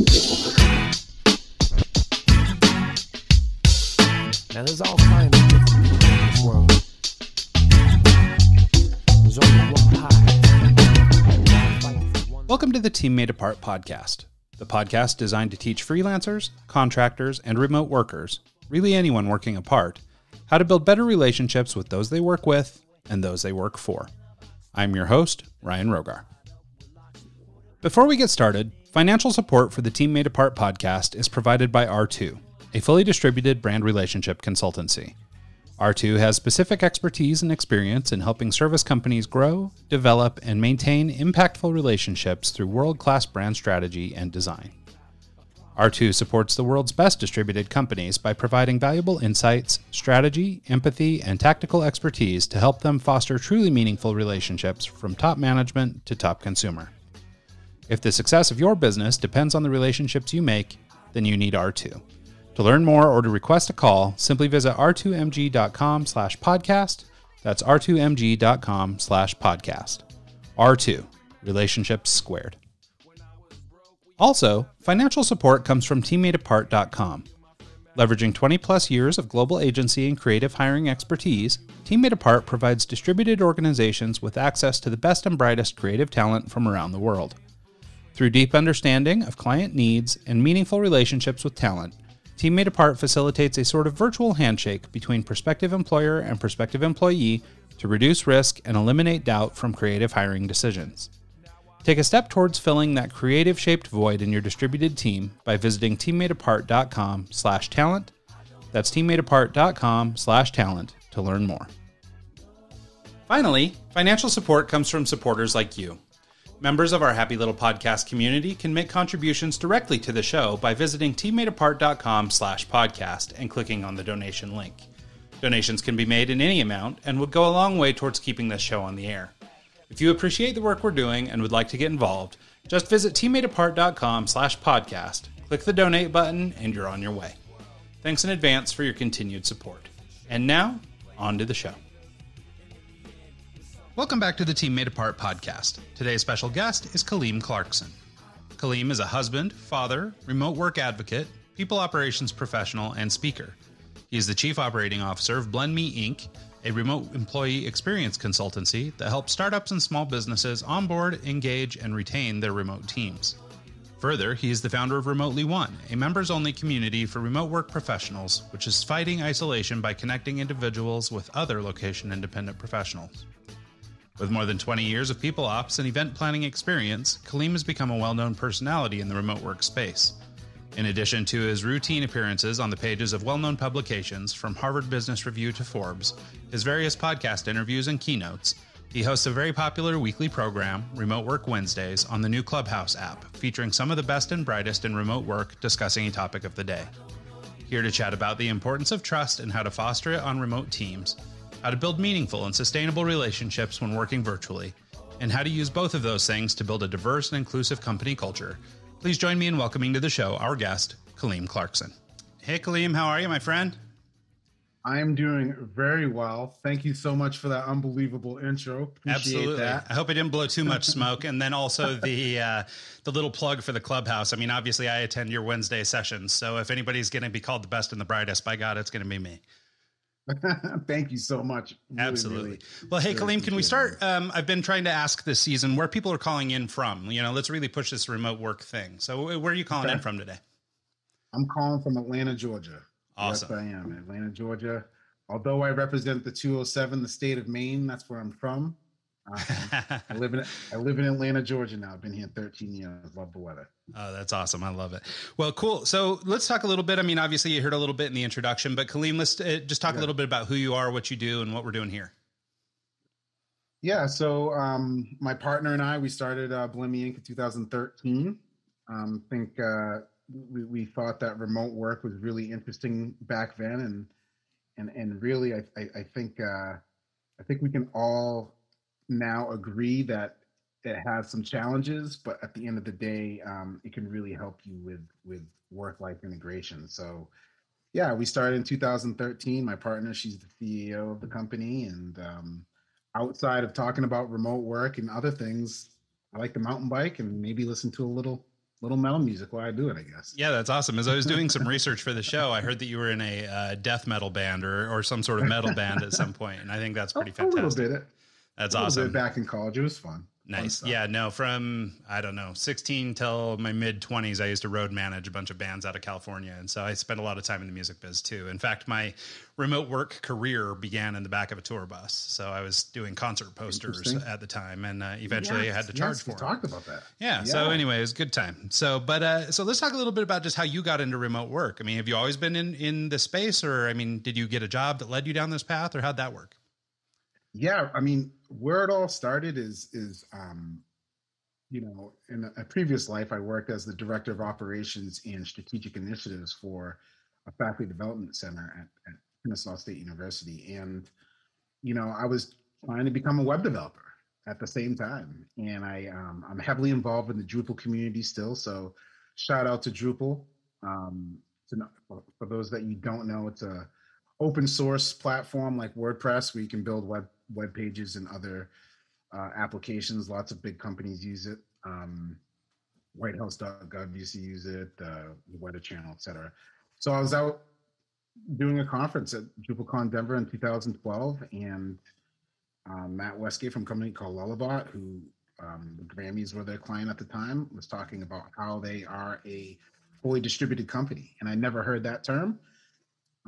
Now there's all kinds of different people in this world. There's only one pie. Welcome to the Teammate Apart podcast, the podcast designed to teach freelancers, contractors, and remote workers, really anyone working apart, how to build better relationships with those they work with and those they work for. I'm your host, Ryan Rogar. Before we get started, financial support for the Teammate Apart podcast is provided by R2, a fully distributed brand relationship consultancy. R2 has specific expertise and experience in helping service companies grow, develop, and maintain impactful relationships through world class brand strategy and design. R2 supports the world's best distributed companies by providing valuable insights, strategy, empathy, and tactical expertise to help them foster truly meaningful relationships from top management to top consumer. If the success of your business depends on the relationships you make, then you need R2. To learn more or to request a call, simply visit r2mg.com slash podcast. That's r2mg.com slash podcast. R2, relationships squared. Also, financial support comes from teammateapart.com. Leveraging 20 plus years of global agency and creative hiring expertise, Teammate Apart provides distributed organizations with access to the best and brightest creative talent from around the world. Through deep understanding of client needs and meaningful relationships with talent, Teammate Apart facilitates a sort of virtual handshake between prospective employer and prospective employee to reduce risk and eliminate doubt from creative hiring decisions. Take a step towards filling that creative-shaped void in your distributed team by visiting teammateapart.com slash talent. That's teammateapart.com slash talent to learn more. Finally, financial support comes from supporters like you. Members of our Happy Little Podcast community can make contributions directly to the show by visiting teammateapart.com slash podcast and clicking on the donation link. Donations can be made in any amount and would go a long way towards keeping this show on the air. If you appreciate the work we're doing and would like to get involved, just visit teammateapart.com slash podcast, click the donate button, and you're on your way. Thanks in advance for your continued support. And now, on to the show. Welcome back to the Teammate Apart podcast. Today's special guest is Kaleem Clarkson. Kaleem is a husband, father, remote work advocate, people operations professional, and speaker. He is the chief operating officer of BlendMe Inc., a remote employee experience consultancy that helps startups and small businesses onboard, engage, and retain their remote teams. Further, he is the founder of Remotely One, a members only community for remote work professionals, which is fighting isolation by connecting individuals with other location independent professionals. With more than 20 years of people ops and event planning experience, Kaleem has become a well known personality in the remote work space. In addition to his routine appearances on the pages of well known publications, from Harvard Business Review to Forbes, his various podcast interviews and keynotes, he hosts a very popular weekly program, Remote Work Wednesdays, on the new Clubhouse app, featuring some of the best and brightest in remote work discussing a topic of the day. Here to chat about the importance of trust and how to foster it on remote teams, how to build meaningful and sustainable relationships when working virtually, and how to use both of those things to build a diverse and inclusive company culture. Please join me in welcoming to the show our guest, Kaleem Clarkson. Hey, Kaleem, how are you, my friend? I'm doing very well. Thank you so much for that unbelievable intro. Appreciate Absolutely. That. I hope I didn't blow too much smoke. and then also the uh, the little plug for the clubhouse. I mean, obviously, I attend your Wednesday sessions, so if anybody's going to be called the best and the brightest, by God, it's going to be me. Thank you so much. Really, Absolutely. Really, well, hey, Kaleem, can we start? Um, I've been trying to ask this season where people are calling in from. You know, let's really push this remote work thing. So, where are you calling okay. in from today? I'm calling from Atlanta, Georgia. Awesome. Yes, I am. Atlanta, Georgia. Although I represent the 207, the state of Maine, that's where I'm from. Um, I live in I live in Atlanta, Georgia now. I've been here 13 years. Love the weather. Oh, that's awesome. I love it. Well, cool. So let's talk a little bit. I mean, obviously you heard a little bit in the introduction, but Kaleem, let's uh, just talk yeah. a little bit about who you are, what you do, and what we're doing here. Yeah. So um, my partner and I, we started uh, BlendMe Inc. in 2013. Um, I think uh, we, we thought that remote work was really interesting back then, and and and really, I I, I think uh, I think we can all now agree that it has some challenges, but at the end of the day, um, it can really help you with with work life integration. So, yeah, we started in 2013. My partner, she's the CEO of the company, and um, outside of talking about remote work and other things, I like the mountain bike and maybe listen to a little little metal music while I do it, I guess. Yeah, that's awesome. As I was doing some research for the show, I heard that you were in a uh, death metal band or, or some sort of metal band at some point, and I think that's pretty fantastic. A little bit. That's awesome. Back in college, it was fun. Nice. Yeah, no, from I don't know, 16 till my mid 20s, I used to road manage a bunch of bands out of California. And so I spent a lot of time in the music biz too. In fact, my remote work career began in the back of a tour bus. So I was doing concert posters at the time and uh, eventually yes, I had to charge yes, for we talked about that. Yeah, yeah, So anyway, it was a good time. So, but, uh, so let's talk a little bit about just how you got into remote work. I mean, have you always been in, in the space or, I mean, did you get a job that led you down this path or how'd that work? Yeah. I mean, where it all started is, is, um, you know, in a previous life, I worked as the director of operations and strategic initiatives for a faculty development center at, at Kennesaw State University. And, you know, I was trying to become a web developer at the same time. And I, um, I'm heavily involved in the Drupal community still. So shout out to Drupal. Um, to, for those that you don't know, it's a open source platform like WordPress where you can build web web pages and other uh, applications. Lots of big companies use it. Um, WhiteHouse.gov used to use it, uh, the Weather Channel, etc. So I was out doing a conference at DrupalCon Denver in 2012, and um, Matt Westgate from a company called Lullabot, who um, the Grammys were their client at the time, was talking about how they are a fully distributed company, and I never heard that term.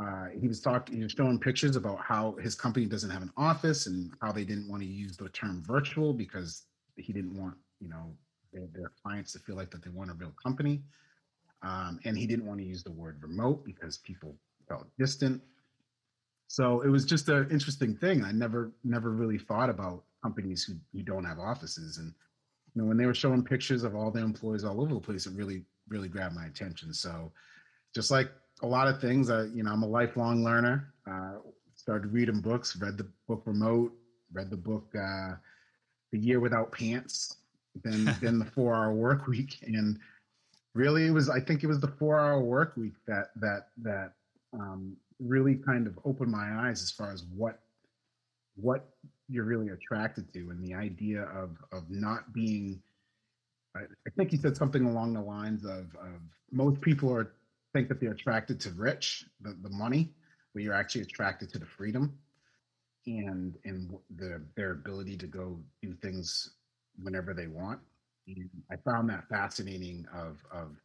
Uh, he was talking, he was showing pictures about how his company doesn't have an office and how they didn't want to use the term virtual because he didn't want, you know, their, their clients to feel like that they want a real company. Um, and he didn't want to use the word remote because people felt distant. So it was just an interesting thing. I never, never really thought about companies who, who don't have offices. And, you know, when they were showing pictures of all their employees all over the place, it really, really grabbed my attention. So just like a lot of things. I, you know, I'm a lifelong learner. Uh, started reading books, read the book Remote, read the book uh, The Year Without Pants, then then the Four Hour Work Week, and really it was. I think it was the Four Hour Work Week that that that um, really kind of opened my eyes as far as what what you're really attracted to, and the idea of of not being. I, I think he said something along the lines of of most people are think that they're attracted to rich, the, the money, but you're actually attracted to the freedom and and the their ability to go do things whenever they want. And I found that fascinating of of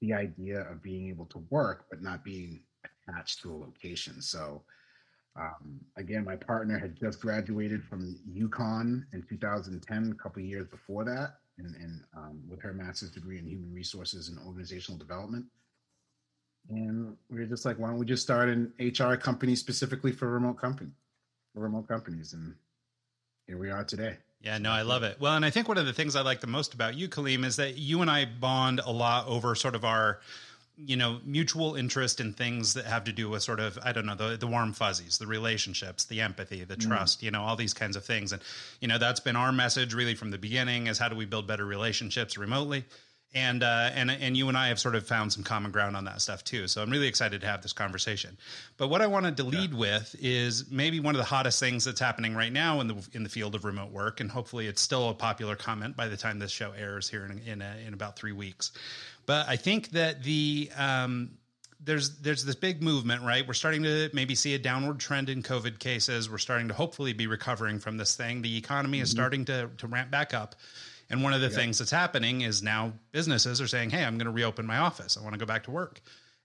the idea of being able to work but not being attached to a location. So um, again, my partner had just graduated from UConn in 2010, a couple years before that, and, and um, with her master's degree in human resources and organizational development and we are just like, why don't we just start an HR company specifically for remote company, for remote companies, and here we are today. Yeah, no, I love it. Well, and I think one of the things I like the most about you, Kaleem, is that you and I bond a lot over sort of our you know mutual interest in things that have to do with sort of i don't know the, the warm fuzzies the relationships the empathy the mm. trust mm. you know all these kinds of things and you know that's been our message really from the beginning is how do we build better relationships remotely and uh, and and you and I have sort of found some common ground on that stuff too. So I'm really excited to have this conversation. But what I wanted to lead yeah. with is maybe one of the hottest things that's happening right now in the in the field of remote work, and hopefully it's still a popular comment by the time this show airs here in in, a, in about three weeks. But I think that the um, there's there's this big movement, right? We're starting to maybe see a downward trend in COVID cases. We're starting to hopefully be recovering from this thing. The economy mm-hmm. is starting to to ramp back up. And one of the yep. things that's happening is now businesses are saying, "Hey, I'm going to reopen my office. I want to go back to work."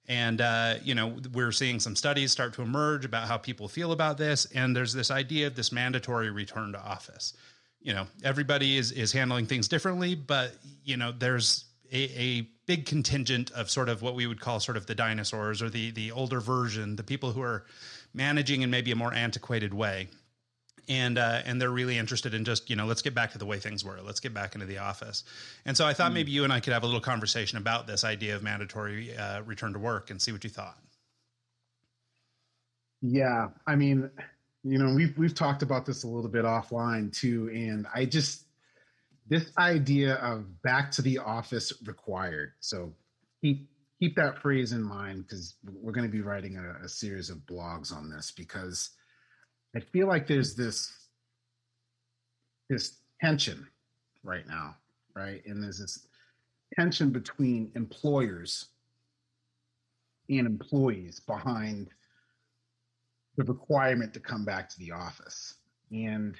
And uh, you know, we're seeing some studies start to emerge about how people feel about this, and there's this idea of this mandatory return to office. You know, everybody is is handling things differently, but you know, there's a, a big contingent of sort of what we would call sort of the dinosaurs or the the older version, the people who are managing in maybe a more antiquated way and uh, and they're really interested in just you know let's get back to the way things were. Let's get back into the office. And so i thought mm. maybe you and i could have a little conversation about this idea of mandatory uh, return to work and see what you thought. Yeah. I mean you know we've we've talked about this a little bit offline too and i just this idea of back to the office required. So keep keep that phrase in mind because we're going to be writing a, a series of blogs on this because I feel like there's this this tension right now, right? And there's this tension between employers and employees behind the requirement to come back to the office. And,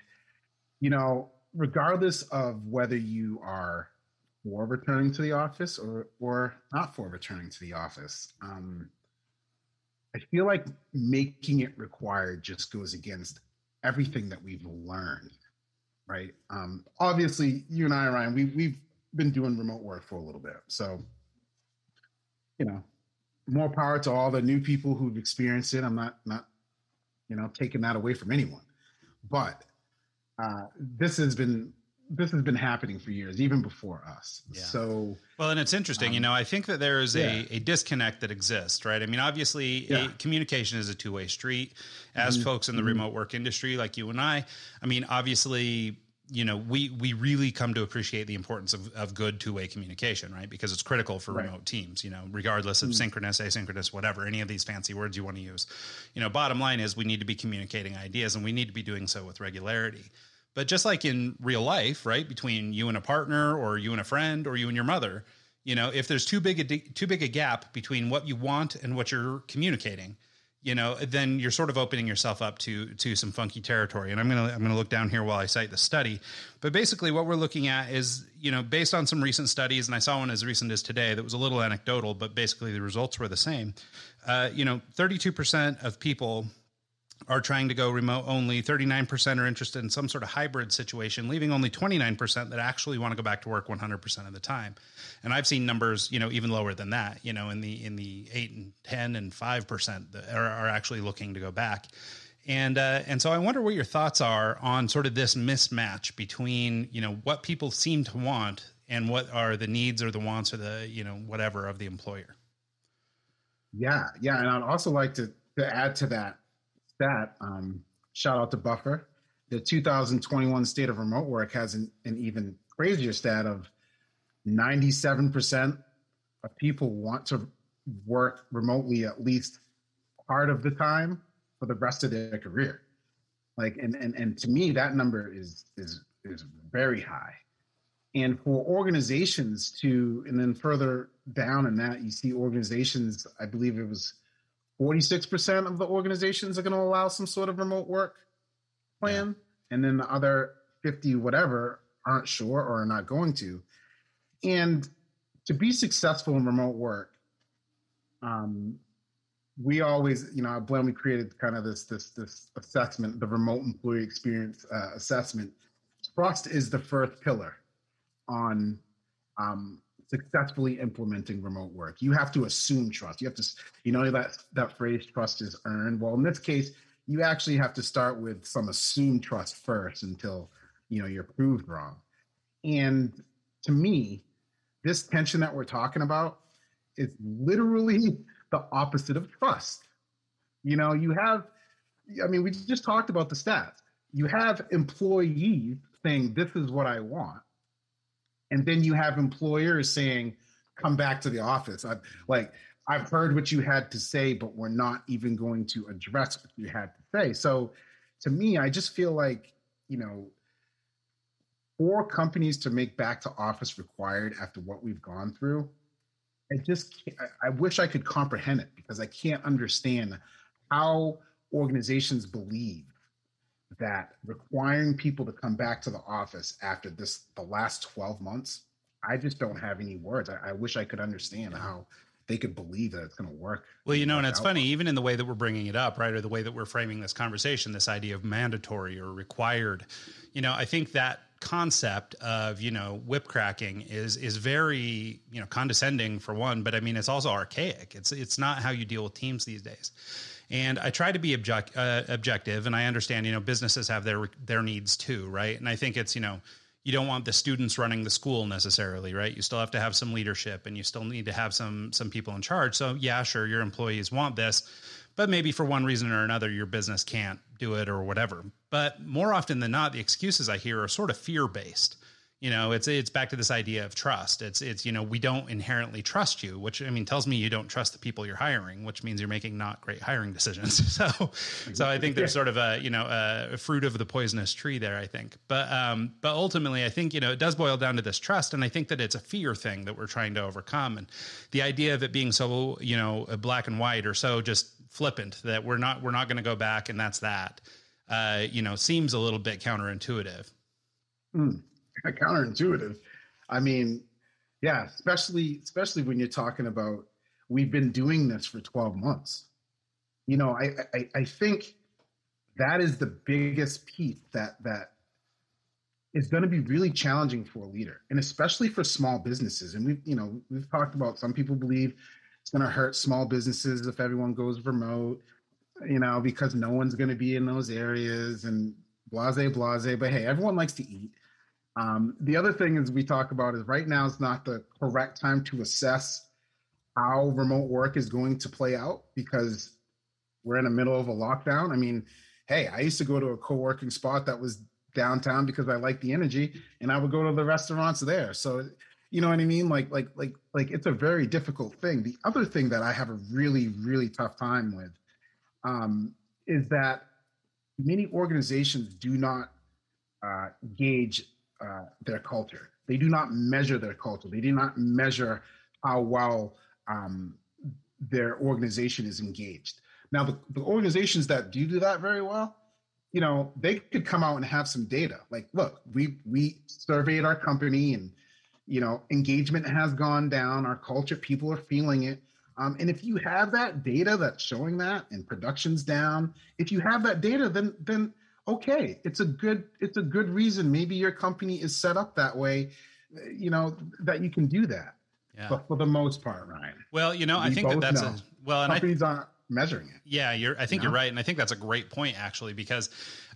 you know, regardless of whether you are for returning to the office or or not for returning to the office, um, I feel like making it required just goes against everything that we've learned, right? Um, obviously, you and I, Ryan, we we've been doing remote work for a little bit, so you know, more power to all the new people who've experienced it. I'm not not you know taking that away from anyone, but uh, this has been this has been happening for years, even before us. Yeah. So well, and it's interesting. Um, you know, I think that there is yeah. a, a disconnect that exists, right? I mean, obviously, yeah. a, communication is a two way street. As mm-hmm. folks in the mm-hmm. remote work industry, like you and I, I mean, obviously, you know, we we really come to appreciate the importance of, of good two way communication, right? Because it's critical for right. remote teams. You know, regardless of mm-hmm. synchronous, asynchronous, whatever, any of these fancy words you want to use. You know, bottom line is we need to be communicating ideas, and we need to be doing so with regularity. But just like in real life, right, between you and a partner or you and a friend or you and your mother, you know, if there's too big a too big a gap between what you want and what you're communicating, you know, then you're sort of opening yourself up to to some funky territory. And I'm gonna I'm gonna look down here while I cite the study. But basically, what we're looking at is, you know, based on some recent studies, and I saw one as recent as today that was a little anecdotal, but basically the results were the same. Uh, you know, 32% of people are trying to go remote only. 39% are interested in some sort of hybrid situation, leaving only 29% that actually want to go back to work 100% of the time. And I've seen numbers, you know, even lower than that, you know, in the in the 8 and 10 and 5% that are, are actually looking to go back. And uh, and so I wonder what your thoughts are on sort of this mismatch between, you know, what people seem to want and what are the needs or the wants or the, you know, whatever of the employer. Yeah, yeah, and I'd also like to to add to that that, um, shout out to Buffer. The 2021 state of remote work has an, an even crazier stat of 97% of people want to work remotely at least part of the time for the rest of their career. Like, and, and, and to me, that number is, is, is very high. And for organizations to, and then further down in that, you see organizations, I believe it was 46% of the organizations are going to allow some sort of remote work plan. Yeah. And then the other 50, whatever, aren't sure or are not going to. And to be successful in remote work, um, we always, you know, at Blend, we created kind of this this this assessment, the remote employee experience uh, assessment. Trust is the first pillar on um, successfully implementing remote work. You have to assume trust. You have to, you know, that that phrase "trust is earned." Well, in this case, you actually have to start with some assumed trust first until you know you're proved wrong. And to me, this tension that we're talking about is literally the opposite of trust. You know, you have, I mean, we just talked about the stats. You have employees saying, This is what I want and then you have employers saying come back to the office. I've like i've heard what you had to say but we're not even going to address what you had to say. So to me i just feel like you know for companies to make back to office required after what we've gone through i just i wish i could comprehend it because i can't understand how organizations believe that requiring people to come back to the office after this the last 12 months i just don't have any words. I, I wish i could understand how they could believe that it's going to work well you know and it's funny even in the way that we're bringing it up right or the way that we're framing this conversation this idea of mandatory or required you know i think that concept of you know whip cracking is is very you know condescending for one but i mean it's also archaic. It's it's not how you deal with teams these days and I try to be object, uh, objective, and I understand, you know, businesses have their their needs too, right? And I think it's, you know, you don't want the students running the school necessarily, right? You still have to have some leadership, and you still need to have some some people in charge. So yeah, sure, your employees want this, but maybe for one reason or another, your business can't do it or whatever. But more often than not, the excuses I hear are sort of fear based you know it's it's back to this idea of trust. It's it's you know we don't inherently trust you which i mean tells me you don't trust the people you're hiring which means you're making not great hiring decisions. So so i think there's sort of a you know a fruit of the poisonous tree there i think. But um but ultimately i think you know it does boil down to this trust and i think that it's a fear thing that we're trying to overcome. And the idea of it being so you know black and white or so just flippant that we're not we're not going to go back and that's that uh you know seems a little bit counterintuitive. Mm counterintuitive. I mean, yeah, especially especially when you're talking about we've been doing this for 12 months. You know, I I, I think that is the biggest piece that that is going to be really challenging for a leader and especially for small businesses and we've you know we've talked about some people believe it's going to hurt small businesses if everyone goes remote you know because no one's going to be in those areas and blase blase but hey everyone likes to eat um, the other thing is we talk about is right now is not the correct time to assess how remote work is going to play out because we're in the middle of a lockdown. I mean, hey, I used to go to a co-working spot that was downtown because I liked the energy, and I would go to the restaurants there. So, you know what I mean? Like, like, like, like, it's a very difficult thing. The other thing that I have a really, really tough time with um, is that many organizations do not uh, gauge uh, their culture. They do not measure their culture. They do not measure how well um, their organization is engaged. Now, the, the organizations that do do that very well, you know, they could come out and have some data. Like, look, we we surveyed our company, and you know, engagement has gone down. Our culture, people are feeling it. Um, and if you have that data that's showing that, and production's down, if you have that data, then then okay it's a good it's a good reason maybe your company is set up that way you know that you can do that yeah. but for the most part ryan well you know i think that that's know. a well and companies I, aren't measuring it yeah you're i think you are right and i think that's a great point actually because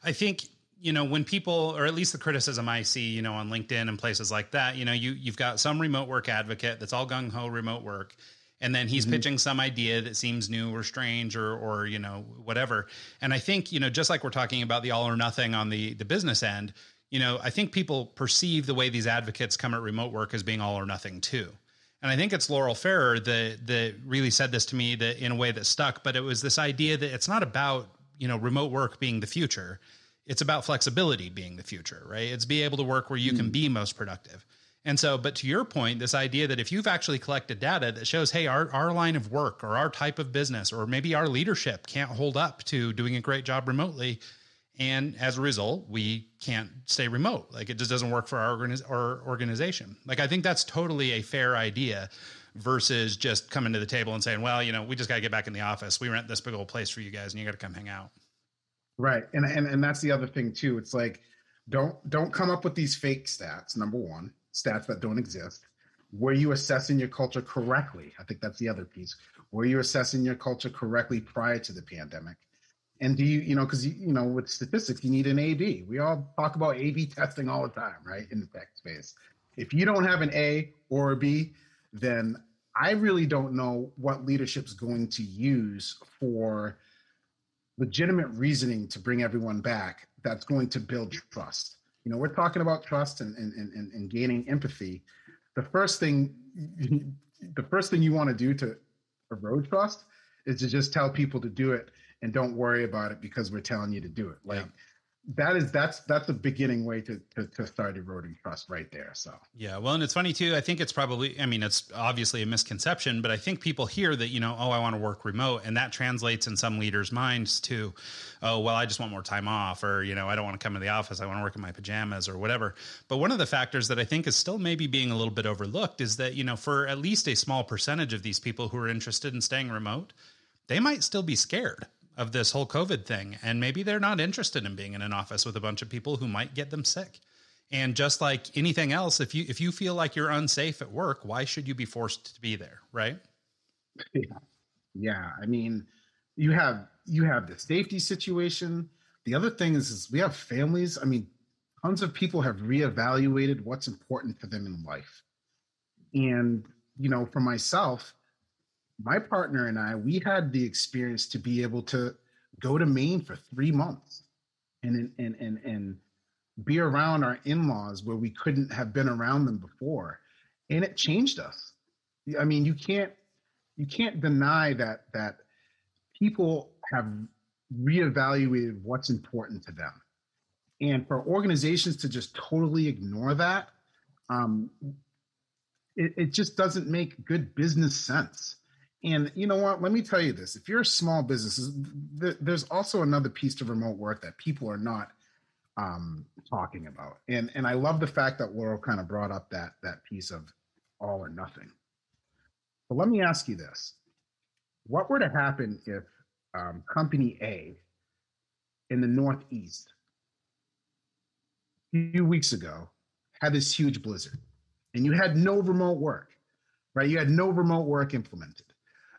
i think you know when people or at least the criticism i see you know on linkedin and places like that you know you you've got some remote work advocate that's all gung-ho remote work and then he's mm-hmm. pitching some idea that seems new or strange or or you know whatever. And i think you know just like we're talking about the all or nothing on the the business end you know i think people perceive the way these advocates come at remote work as being all or nothing too. And i think it's laurel farrer that that really said this to me that in a way that stuck but it was this idea that it's not about you know remote work being the future. It's about flexibility being the future right? It's be able to work where you mm. can be most productive and so, but to your point, this idea that if you've actually collected data that shows, hey, our, our line of work or our type of business, or maybe our leadership can't hold up to doing a great job remotely. And as a result, we can't stay remote. Like it just doesn't work for our, our organization. Like I think that's totally a fair idea versus just coming to the table and saying, well, you know, we just got to get back in the office. We rent this big old place for you guys and you got to come hang out. Right. And, and, and that's the other thing too. It's like, don't, don't come up with these fake stats. Number one, stats that don't exist? Were you assessing your culture correctly? I think that's the other piece. Were you assessing your culture correctly prior to the pandemic? And do you, you know, because you, you know, with statistics, you need an A/B. We all talk about A/B testing all the time, right? In the tech space. If you don't have an A or a B, then I really don't know what leadership's going to use for legitimate reasoning to bring everyone back that's going to build trust you know, we're talking about trust and, and, and, and gaining empathy. The first thing, the first thing you want to do to erode trust is to just tell people to do it and don't worry about it because we're telling you to do it. Like, yeah that is that's that's a beginning way to, to, to start eroding trust right there so. Yeah well and it's funny too i think it's probably i mean it's obviously a misconception but i think people hear that you know oh i want to work remote and that translates in some leaders minds to oh well i just want more time off or you know i don't want to come to the office i want to work in my pajamas or whatever. But one of the factors that i think is still maybe being a little bit overlooked is that you know for at least a small percentage of these people who are interested in staying remote they might still be scared of this whole COVID thing. And maybe they're not interested in being in an office with a bunch of people who might get them sick. And just like anything else, if you if you feel like you're unsafe at work, why should you be forced to be there, right? Yeah. Yeah. I mean, you have you have the safety situation. The other thing is, is we have families. I mean, tons of people have reevaluated what's important for them in life. And, you know, for myself, my partner and I, we had the experience to be able to go to Maine for three months and and and and be around our in-laws where we couldn't have been around them before. And it changed us. I mean you can't you can't deny that that people have reevaluated what's important to them. And for organizations to just totally ignore that um, it, it just doesn't make good business sense and you know what let me tell you this if you're a small business there's also another piece to remote work that people are not um, talking about. And and I love the fact that Laurel kind of brought up that that piece of all or nothing. But let me ask you this: What were to happen if um, Company A in the Northeast a few weeks ago had this huge blizzard, and you had no remote work, right? You had no remote work implemented.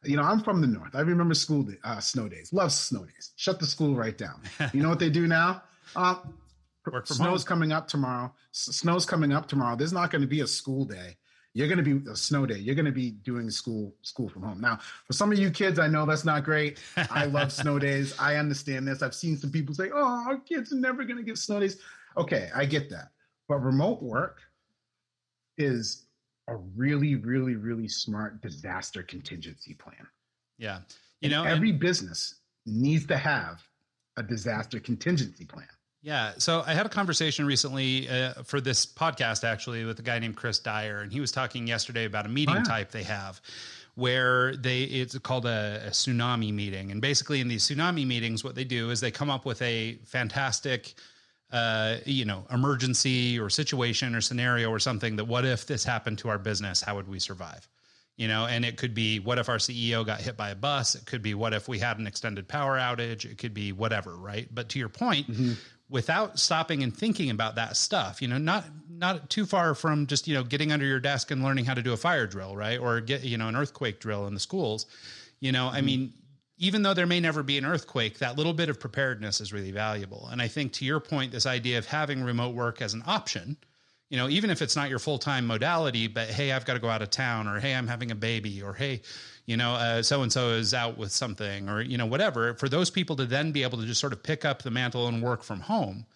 You know, I'm from the north. I remember school day, uh, snow days. Love snow days. Shut the school right down. You know what they do now? Um, from snow's home. coming up tomorrow. S- snow's coming up tomorrow. There's not going to be a school day. You're going to be a snow day. You're going to be doing school school from home. Now, for some of you kids, I know that's not great. I love snow days. I understand this. I've seen some people say, "Oh, our kids are never going to get snow days." Okay, I get that. But remote work is a really, really, really smart disaster contingency plan. Yeah, you know, and every and- business needs to have a disaster contingency plan. Yeah. So I had a conversation recently uh, for this podcast, actually, with a guy named Chris Dyer, and he was talking yesterday about a meeting yeah. type they have where they it's called a, a, tsunami meeting and basically in these tsunami meetings what they do is they come up with a fantastic uh, you know emergency or situation or scenario or something that what if this happened to our business? How would we survive? You know and it could be what if our ceo got hit by a bus? It could be what if we had an extended power outage? It could be whatever right? But to your point mm-hmm. without stopping and thinking about that stuff you know not not too far from just you know getting under your desk and learning how to do a fire drill right? Or get you know an earthquake drill in the schools. You know mm-hmm. i mean even though there may never be an earthquake that little bit of preparedness is really valuable and i think to your point this idea of having remote work as an option you know even if it's not your full-time modality but hey i've got to go out of town or hey i'm having a baby or hey you know, so and so is out with something or, you know, whatever, for those people to then be able to just sort of pick up the mantle and work from home.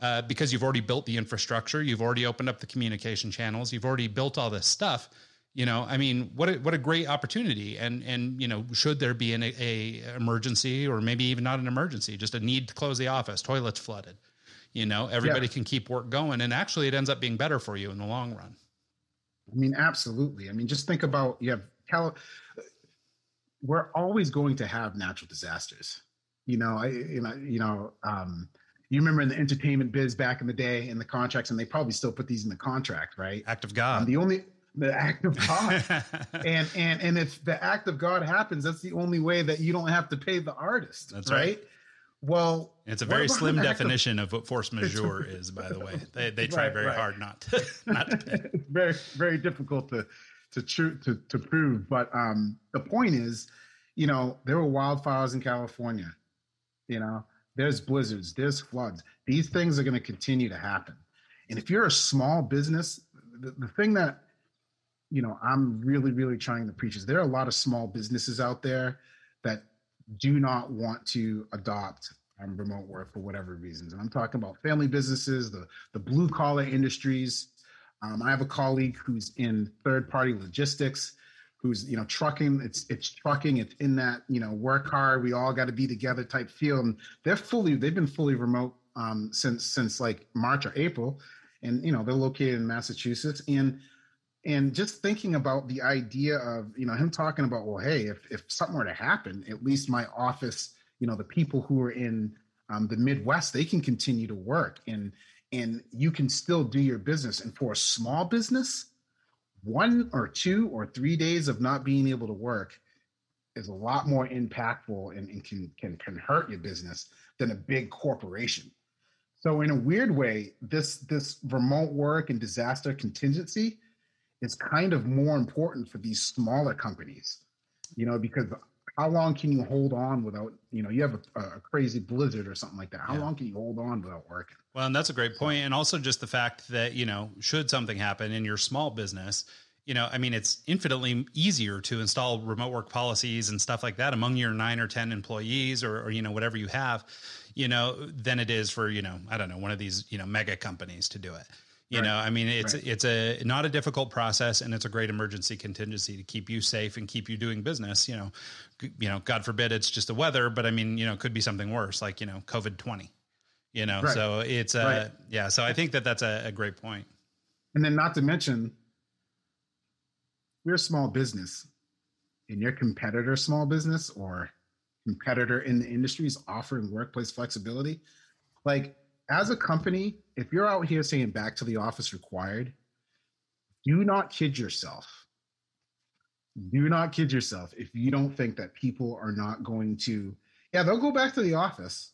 Uh, because you've already built the infrastructure, you've already opened up the communication channels, you've already built all this stuff. You know, I mean, what a, what a great opportunity! And and you know, should there be an a, a emergency or maybe even not an emergency, just a need to close the office, toilets flooded, you know, everybody yeah. can keep work going, and actually, it ends up being better for you in the long run. I mean, absolutely. I mean, just think about you have Cal- we're always going to have natural disasters. You know, I, you know, you know, um, you remember in the entertainment biz back in the day in the contracts, and they probably still put these in the contract, right? Act of God. Um, the only the act of God, and and and if the act of God happens, that's the only way that you don't have to pay the artist. That's right. right. Well, it's a very slim definition of, of, what force majeure is. By the way, they they try right, very right. hard not to, not to very very difficult to to true to, to prove. But um, the point is, you know, there were wildfires in California. You know, there's blizzards, there's floods. These things are going to continue to happen. And if you're a small business, the, the thing that you know I'm really really trying to preach is there are a lot of small businesses out there that do not want to adopt um, remote work for whatever reasons. And I'm talking about family businesses, the the blue collar industries, um, I have a colleague who's in third party logistics, who's you know trucking. It's it's trucking. It's in that you know work hard. We all got to be together type feel. And they're fully they've been fully remote um, since since like March or April, and you know they're located in Massachusetts and and just thinking about the idea of you know him talking about well hey if if something were to happen at least my office you know the people who are in um, the midwest they can continue to work and and you can still do your business. And for a small business, one or two or three days of not being able to work is a lot more impactful and, and can, can can hurt your business than a big corporation. So in a weird way, this this remote work and disaster contingency is kind of more important for these smaller companies, you know, because how long can you hold on without you know you have a, a crazy blizzard or something like that how yeah. long can you hold on without working well and that's a great point and also just the fact that you know should something happen in your small business you know, I mean, it's infinitely easier to install remote work policies and stuff like that among your nine or 10 employees or, or, you know, whatever you have, you know, than it is for, you know, I don't know, one of these, you know, mega companies to do it. You right. know, I mean, it's, right. it's a, not a difficult process and it's a great emergency contingency to keep you safe and keep you doing business, you know, you know, God forbid it's just the weather, but I mean, you know, it could be something worse, like, you know, COVID 20, you know, right. so it's, uh, yeah. So I think that that's a, a great point. And then not to mention, we're a small business and your competitor small business or competitor in the industry is offering workplace flexibility like as a company if you're out here saying back to the office required do not kid yourself. Do not kid yourself if you don't think that people are not going to yeah they'll go back to the office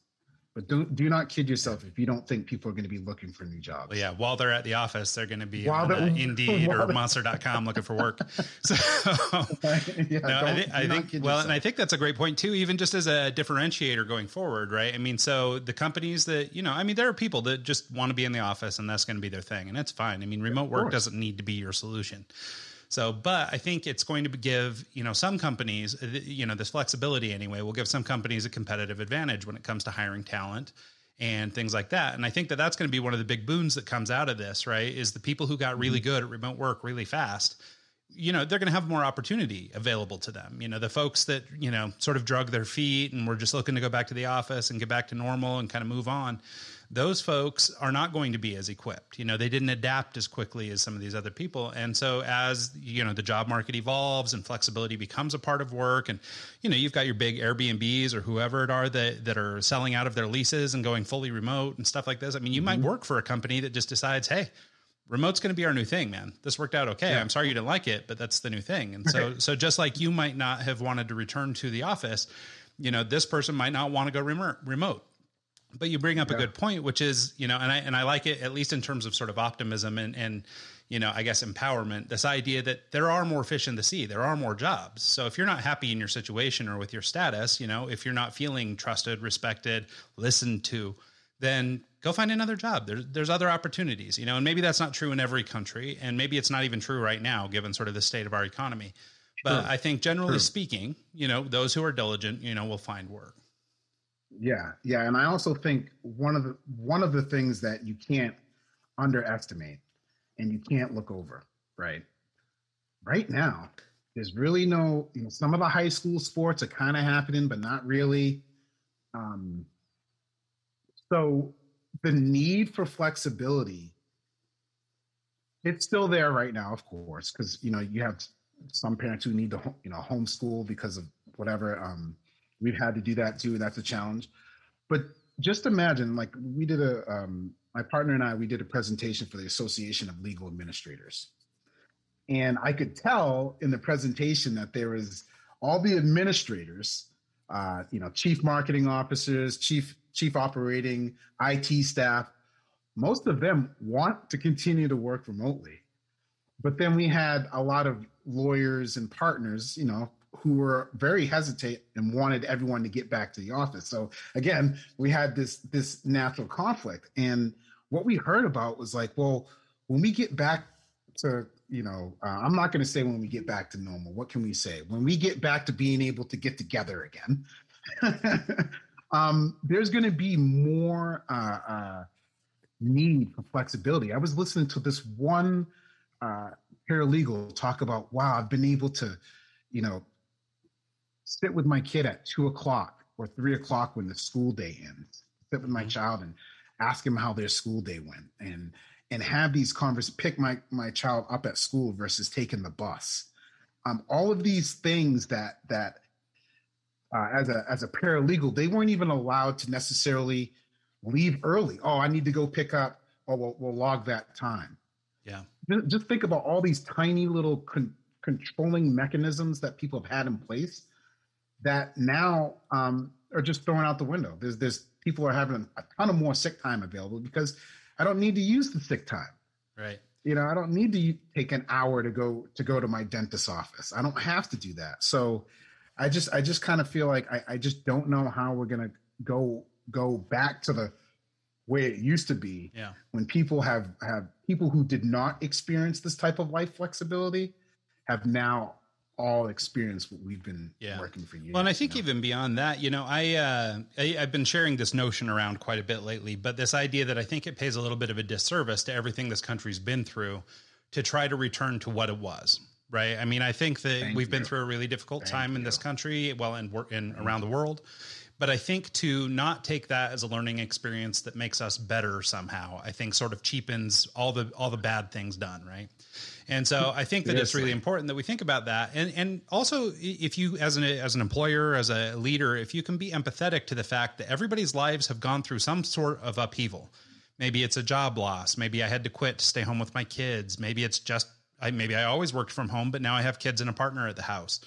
but don't do not kid yourself if you don't think people are going to be looking for new jobs. Well, yeah, while they're at the office, they're going to be while on uh, Indeed or Monster.com looking for work. So, yeah, no, I, th- I think well, yourself. and I think that's a great point too. Even just as a differentiator going forward, right? I mean, so the companies that you know, I mean, there are people that just want to be in the office, and that's going to be their thing, and that's fine. I mean, remote work doesn't need to be your solution. So, but I think it's going to give, you know, some companies, uh, you know, this flexibility anyway, will give some companies a competitive advantage when it comes to hiring talent and things like that. And I think that that's going to be one of the big boons that comes out of this, right? Is the people who got really mm-hmm. good at remote work really fast you know they're going to have more opportunity available to them you know the folks that you know sort of drug their feet and were just looking to go back to the office and get back to normal and kind of move on those folks are not going to be as equipped. You know, they didn't adapt as quickly as some of these other people. And so as, you know, the job market evolves and flexibility becomes a part of work and, you know, you've got your big Airbnbs or whoever it are that, that are selling out of their leases and going fully remote and stuff like this. I mean, you mm-hmm. might work for a company that just decides, hey, remote's going to be our new thing, man. This worked out okay. Yeah. I'm sorry you didn't like it, but that's the new thing. And so, so just like you might not have wanted to return to the office, you know, this person might not want to go remote but you bring up yeah. a good point which is you know and i and i like it at least in terms of sort of optimism and and you know i guess empowerment this idea that there are more fish in the sea there are more jobs so if you're not happy in your situation or with your status you know if you're not feeling trusted respected listened to then go find another job there's there's other opportunities you know and maybe that's not true in every country and maybe it's not even true right now given sort of the state of our economy but sure. i think generally sure. speaking you know those who are diligent you know will find work yeah, yeah, and I also think one of the one of the things that you can't underestimate and you can't look over, right? Right now, there's really no, you know, some of the high school sports are kind of happening, but not really. Um, so the need for flexibility, it's still there right now, of course, because you know you have some parents who need to you know homeschool because of whatever um, We've had to do that too. That's a challenge. But just imagine, like we did a, um, my partner and I, we did a presentation for the Association of Legal Administrators. And I could tell in the presentation that there was all the administrators, uh, you know, chief marketing officers, chief chief operating, IT staff. Most of them want to continue to work remotely, but then we had a lot of lawyers and partners, you know, who were very hesitant and wanted everyone to get back to the office. So again, we had this this natural conflict, and what we heard about was like, well, when we get back to you know, uh, I'm not going to say when we get back to normal. What can we say? When we get back to being able to get together again, um, there's going to be more uh, uh, need for flexibility. I was listening to this one uh, paralegal talk about, wow, I've been able to, you know, sit with my kid at two o'clock or three o'clock when the school day ends. Sit with my mm-hmm. child and ask him how their school day went, and and have these conversations. Pick my my child up at school versus taking the bus. Um, all of these things that that uh, as a as a paralegal, they weren't even allowed to necessarily leave early. Oh, I need to go pick up. Oh, we'll, we'll log that time. Yeah. Just think about all these tiny little con- controlling mechanisms that people have had in place that now um, are just thrown out the window. There's there's people are having a ton of more sick time available because I don't need to use the sick time. Right. You know, I don't need to take an hour to go to go to my dentist's office. I don't have to do that. So I just I just kind of feel like I, I just don't know how we're gonna go go back to the way it used to be yeah. when people have have people who did not experience this type of life flexibility have now all experience what we've been Yeah. working for years. Well, and I think you know? even beyond that, you know, I, uh, I I've been sharing this notion around quite a bit lately, but this idea that I think it pays a little bit of a disservice to everything this country's been through to try to return to what it was. Right. I mean, I think that Thank we've been through a really difficult Thank time in you. this country, well, and wor- and around the world. But I think to not take that as a learning experience that makes us better somehow, I think sort of cheapens all the all the bad things done, right? And so I think that it's really important that we think about that. And and also if you as an as an employer, as a leader, if you can be empathetic to the fact that everybody's lives have gone through some sort of upheaval. Maybe it's a job loss, maybe I had to quit to stay home with my kids, maybe it's just I maybe I always worked from home, but now I have kids and a partner at the house.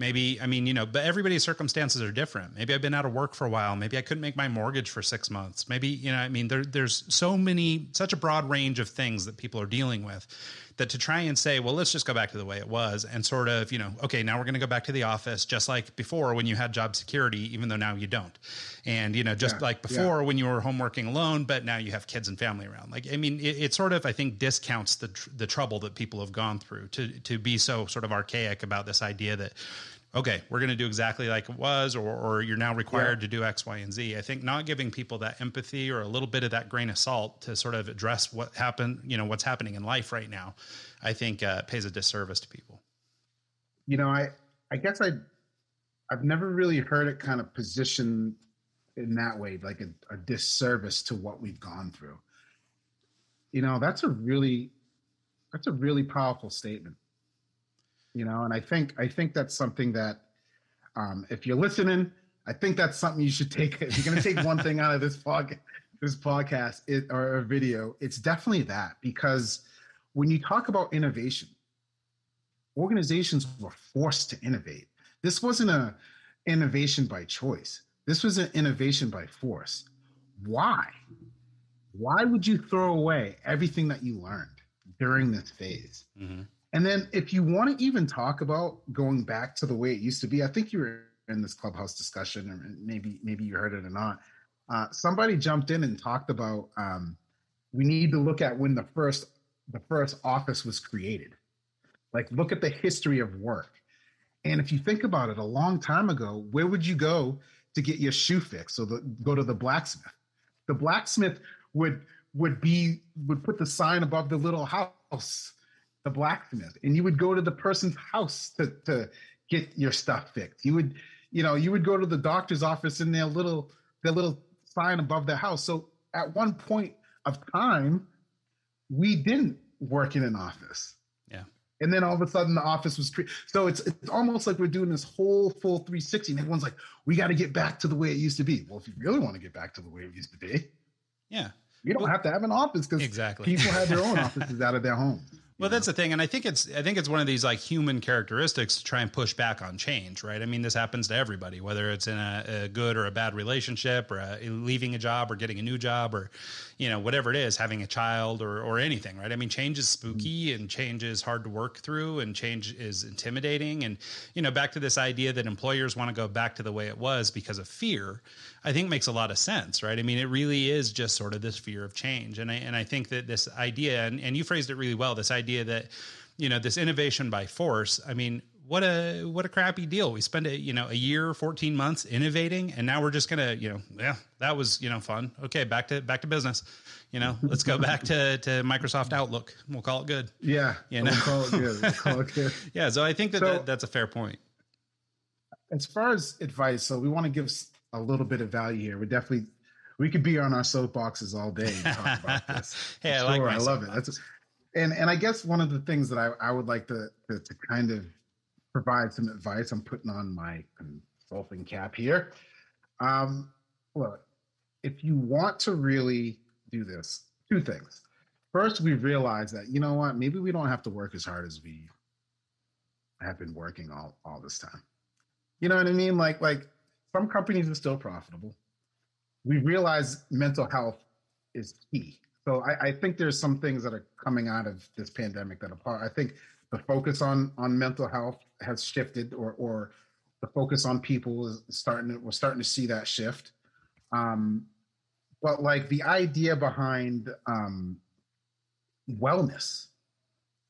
Maybe I mean, you know, but everybody's circumstances are different. Maybe I've been out of work for a while. Maybe I couldn't make my mortgage for six months. Maybe, you know, I mean, there, there's so many, such a broad range of things that people are dealing with that to try and say, well, let's just go back to the way it was and sort of, you know, okay, now we're going to go back to the office just like before when you had job security, even though now you don't. And, you know, just Yeah, like yeah. before when you were home working alone, but now you have kids and family around. Like, I mean, it, it sort of, I think, discounts the, tr- the trouble that people have gone through to, to be so sort of archaic about this idea that, okay, we're going to do exactly like it was, or, or you're now required to do X, Y, and Z. I think not giving people that empathy or a little bit of that grain of salt to sort of address what happened, you know, what's happening in life right now, I think uh, pays a disservice to people. you know, I I guess I I've never really heard it kind of positioned in that way, like a, a disservice to what we've gone through. You know, that's a really that's a really powerful statement. You know, and I think I think that's something that um, if you're listening, I think that's something you should take. If you're going to take one thing out of this pod, this podcast it, or a video, it's definitely that because when you talk about innovation, organizations were forced to innovate. This wasn't a innovation by choice. This was an innovation by force. Why? Why would you throw away everything that you learned during this phase? Mm-hmm. And then if you want to even talk about going back to the way it used to be, I think you were in this clubhouse discussion, or maybe maybe you heard it or not. Uh, somebody jumped in and talked about um, we need to look at when the first the first office was created. Like look at the history of work. And if you think about it, a long time ago, where would you go to get your shoe fixed? So the, go to the blacksmith. The blacksmith would would be would put the sign above the little house the blacksmith and you would go to the person's house to, to get your stuff fixed you would you know you would go to the doctor's office in their little their little sign above their house so at one point of time we didn't work in an office Yeah. and then all of a sudden the office was cre- so it's it's almost like we're doing this whole full 360 and everyone's like we got to get back to the way it used to be well if you really want to get back to the way it used to be Yeah. you don't Well, have to have an office because Exactly. people had their own offices out of their homes Well, that's the thing, and I think it's I think it's one of these like human characteristics to try and push back on change, right? I mean, this happens to everybody, whether it's in a, a good or a bad relationship, or a, leaving a job, or getting a new job, or you know whatever it is, having a child, or or anything, right? I mean, change is spooky, mm-hmm. and change is hard to work through, and change is intimidating, and you know, back to this idea that employers want to go back to the way it was because of fear. I think makes a lot of sense, right? I mean, it really is just sort of this fear of change, and I and I think that this idea, and, and you phrased it really well, this idea that you know this innovation by force. I mean, what a what a crappy deal. We spend a you know a year, fourteen months innovating, and now we're just gonna you know yeah that was you know fun. Okay, back to back to business. You know, let's go back to to Microsoft Outlook. We'll call it good. Yeah, You we'll call it good. We'll call it good. Yeah, so I think that, So- that that's a fair point. As far as advice, so we want to give a little bit of value here. We definitely we could be on our soapboxes all day and talk about this. hey, I like I love it. That's and and I guess one of the things that I, I would like to, to to kind of provide some advice. I'm putting on my consulting cap here. Um, look, if you want to really do this, two things. First, we realize that you know what, maybe we don't have to work as hard as we have been working all all this time. You know what I mean? Like like some companies are still profitable. We realize mental health is key. So I, I think there's some things that are coming out of this pandemic that are part. I think the focus on on mental health has shifted, or or the focus on people is starting. To, we're starting to see that shift. Um, but like the idea behind um, wellness,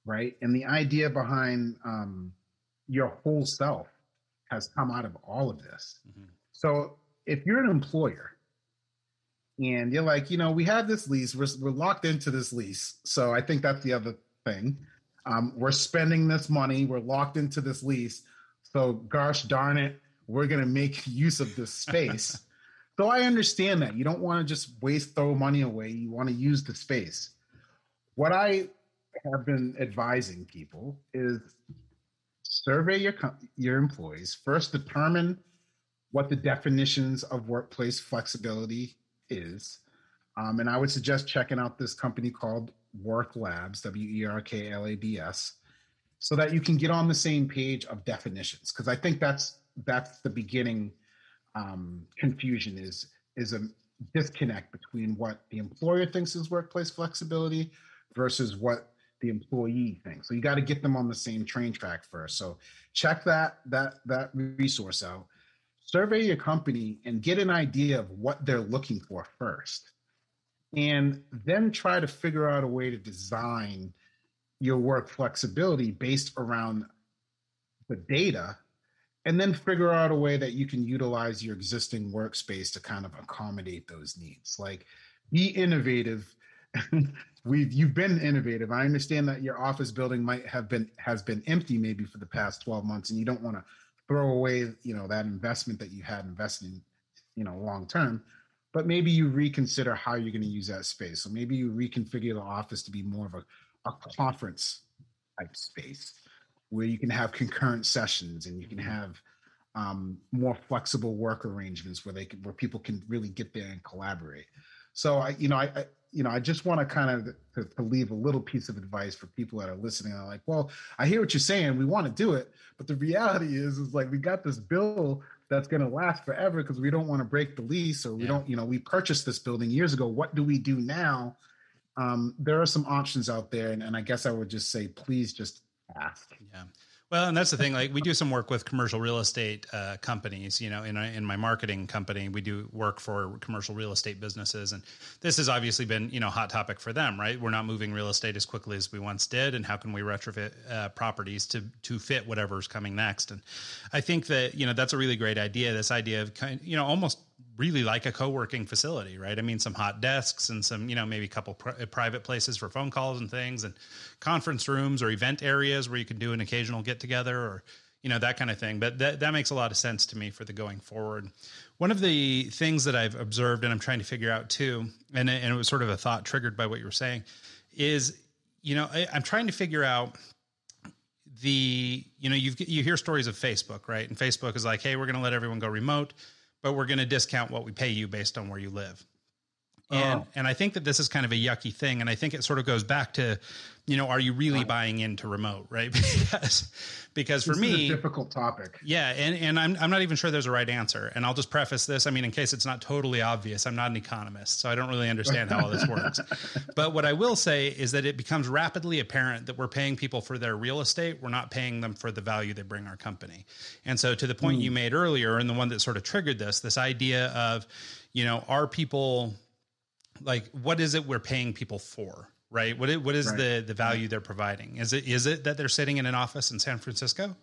right? And the idea behind um, your whole self has come out of all of this. Mm-hmm. So if you're an employer and you're like, you know, we have this lease, we're, we're locked into this lease. So I think that's the other thing. Um, we're spending this money, we're locked into this lease. So gosh darn it, we're going to make use of this space. so I understand that you don't want to just waste, throw money away. You want to use the space. What I have been advising people is survey your your employees first determine what the definitions of workplace flexibility is um, and i would suggest checking out this company called Werk Labs w-e-r-k-l-a-b-s so that you can get on the same page of definitions because i think that's that's the beginning um, confusion is is a disconnect between what the employer thinks is workplace flexibility versus what the employee thing. So you got to get them on the same train track first. So check that that that resource out. Survey your company and get an idea of what they're looking for first. And then try to figure out a way to design your work flexibility based around the data and then figure out a way that you can utilize your existing workspace to kind of accommodate those needs. Like be innovative we've you've been innovative. I understand that your office building might have been has been empty maybe for the past 12 months and you don't want to throw away, you know, that investment that you had invested in, you know, long term. But maybe you reconsider how you're going to use that space. So maybe you reconfigure the office to be more of a, a conference type space where you can have concurrent sessions and you can have um, more flexible work arrangements where they can, where people can really get there and collaborate. So I, you know, I, I you know, I just want to kind of to, to, leave a little piece of advice for people that are listening. Are like, well, I hear what you're saying. We want to do it, but the reality is, is like we got this bill that's going to last forever because we don't want to break the lease, or we yeah. don't, you know, we purchased this building years ago. What do we do now? Um, there are some options out there, and, and I guess I would just say, please just ask. Yeah. Well, and that's the thing. Like we do some work with commercial real estate uh, companies. You know, in in my marketing company, we do work for commercial real estate businesses, and this has obviously been you know hot topic for them. Right, we're not moving real estate as quickly as we once did, and how can we retrofit uh, properties to to fit whatever's coming next? And I think that you know that's a really great idea. This idea of kind, you know, almost really like a co-working facility, right? I mean, some hot desks and some, you know, maybe a couple pr- private places for phone calls and things, and conference rooms or event areas where you can do an occasional get together or, you know, that kind of thing. But that that makes a lot of sense to me for the going forward. One of the things that I've observed and I'm trying to figure out too, and and it was sort of a thought triggered by what you were saying, is, you know, I, I'm trying to figure out the you know you you hear stories of Facebook right and Facebook is like hey we're going to let everyone go remote but we're going to discount what we pay you based on where you live. And, oh. and I think that this is kind of a yucky thing. And I think it sort of goes back to, you know, are you really buying into remote, right? because, because for me, difficult topic. Yeah. And, and I'm, I'm not even sure there's a right answer. And I'll just preface this. I mean, in case it's not totally obvious, I'm not an economist, so I don't really understand how all this works. but what I will say is that it becomes rapidly apparent that we're paying people for their real estate. We're not paying them for the value they bring our company. And so to the point mm. you made earlier, and the one that sort of triggered this, this idea of, you know, are people like what is it we're paying people for right? What is, what is right. the the value they're providing? Is it is it that they're sitting in an office in San Francisco?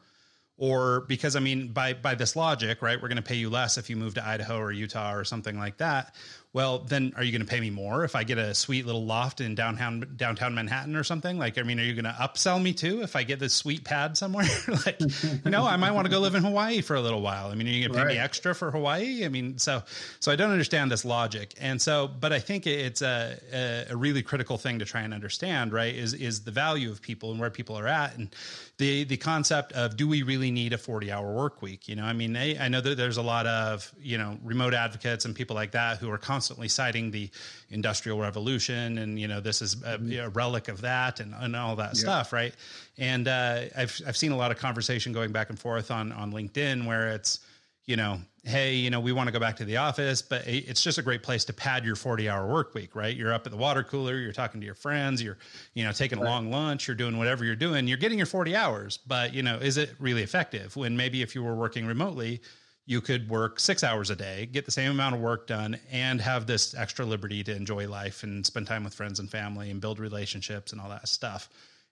Or because I mean by by this logic right we're going to pay you less if you move to Idaho or Utah or something like that well, then are you going to pay me more if I get a sweet little loft in downtown downtown Manhattan or something? Like, I mean, are you going to upsell me too if I get this sweet pad somewhere? like, you know, I might want to go live in Hawaii for a little while. I mean, are you going to pay right. me extra for Hawaii? I mean, so so I don't understand this logic, and so, but I think it's a, a, a really critical thing to try and understand. Right? Is is the value of people and where people are at, and the the concept of do we really need a forty hour work week? You know, I mean, I, I know that there's a lot of you know remote advocates and people like that who are constantly citing the industrial revolution and you know this is a, mm-hmm. a relic of that and, and all that stuff right? And uh, I've, I've seen a lot of conversation going back and forth on on linkedin where it's you know hey you know we want to go back to the office but it's just a great place to pad your 40 hour work week right? You're up at the water cooler you're talking to your friends you're you know taking a long lunch you're doing whatever you're doing you're getting your 40 hours but you know is it really effective? When maybe if you were working remotely you could work six hours a day, get the same amount of work done, and have this extra liberty to enjoy life and spend time with friends and family and build relationships and all that stuff.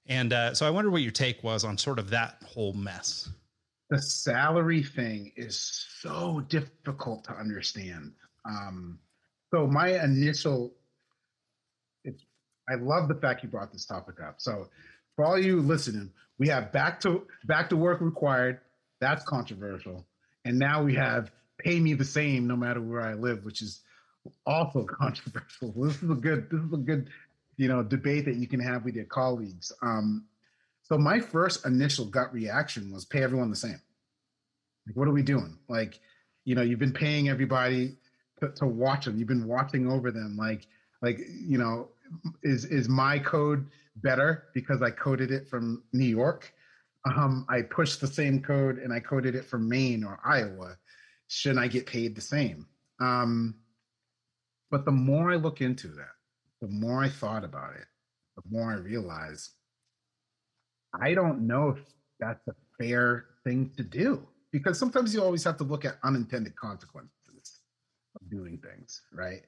And uh, so I wonder what your take was on sort of that whole mess. The salary thing is so difficult to understand. Um, so my initial, it's, I love the fact you brought this topic up. So for all you listening, we have back to back to work required. That's controversial. And now we have pay me the same no matter where I live, which is also controversial. This is a good this is a good you know debate that you can have with your colleagues. Um, so my first initial gut reaction was pay everyone the same. Like, what are we doing? Like, you know, you've been paying everybody to, to watch them. You've been watching over them. Like, like you know, is is my code better because I coded it from New York? Um, I pushed the same code and I coded it for Maine or Iowa. Shouldn't I get paid the same? Um, but the more I look into that, the more I thought about it, the more I realize I don't know if that's a fair thing to do because sometimes you always have to look at unintended consequences of doing things, right?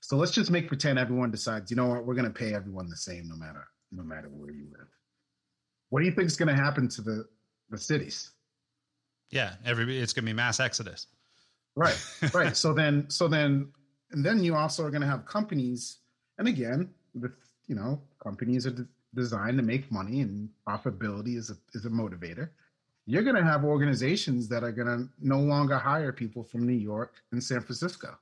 So let's just make pretend everyone decides, you know what, we're going to pay everyone the same no matter no matter where you live. What do you think is going to happen to the the cities? Yeah, everybody it's going to be mass exodus. Right. Right. so then so then and then you also are going to have companies and again, the you know, companies are de- designed to make money and profitability is a is a motivator. You're going to have organizations that are going to no longer hire people from New York and San Francisco.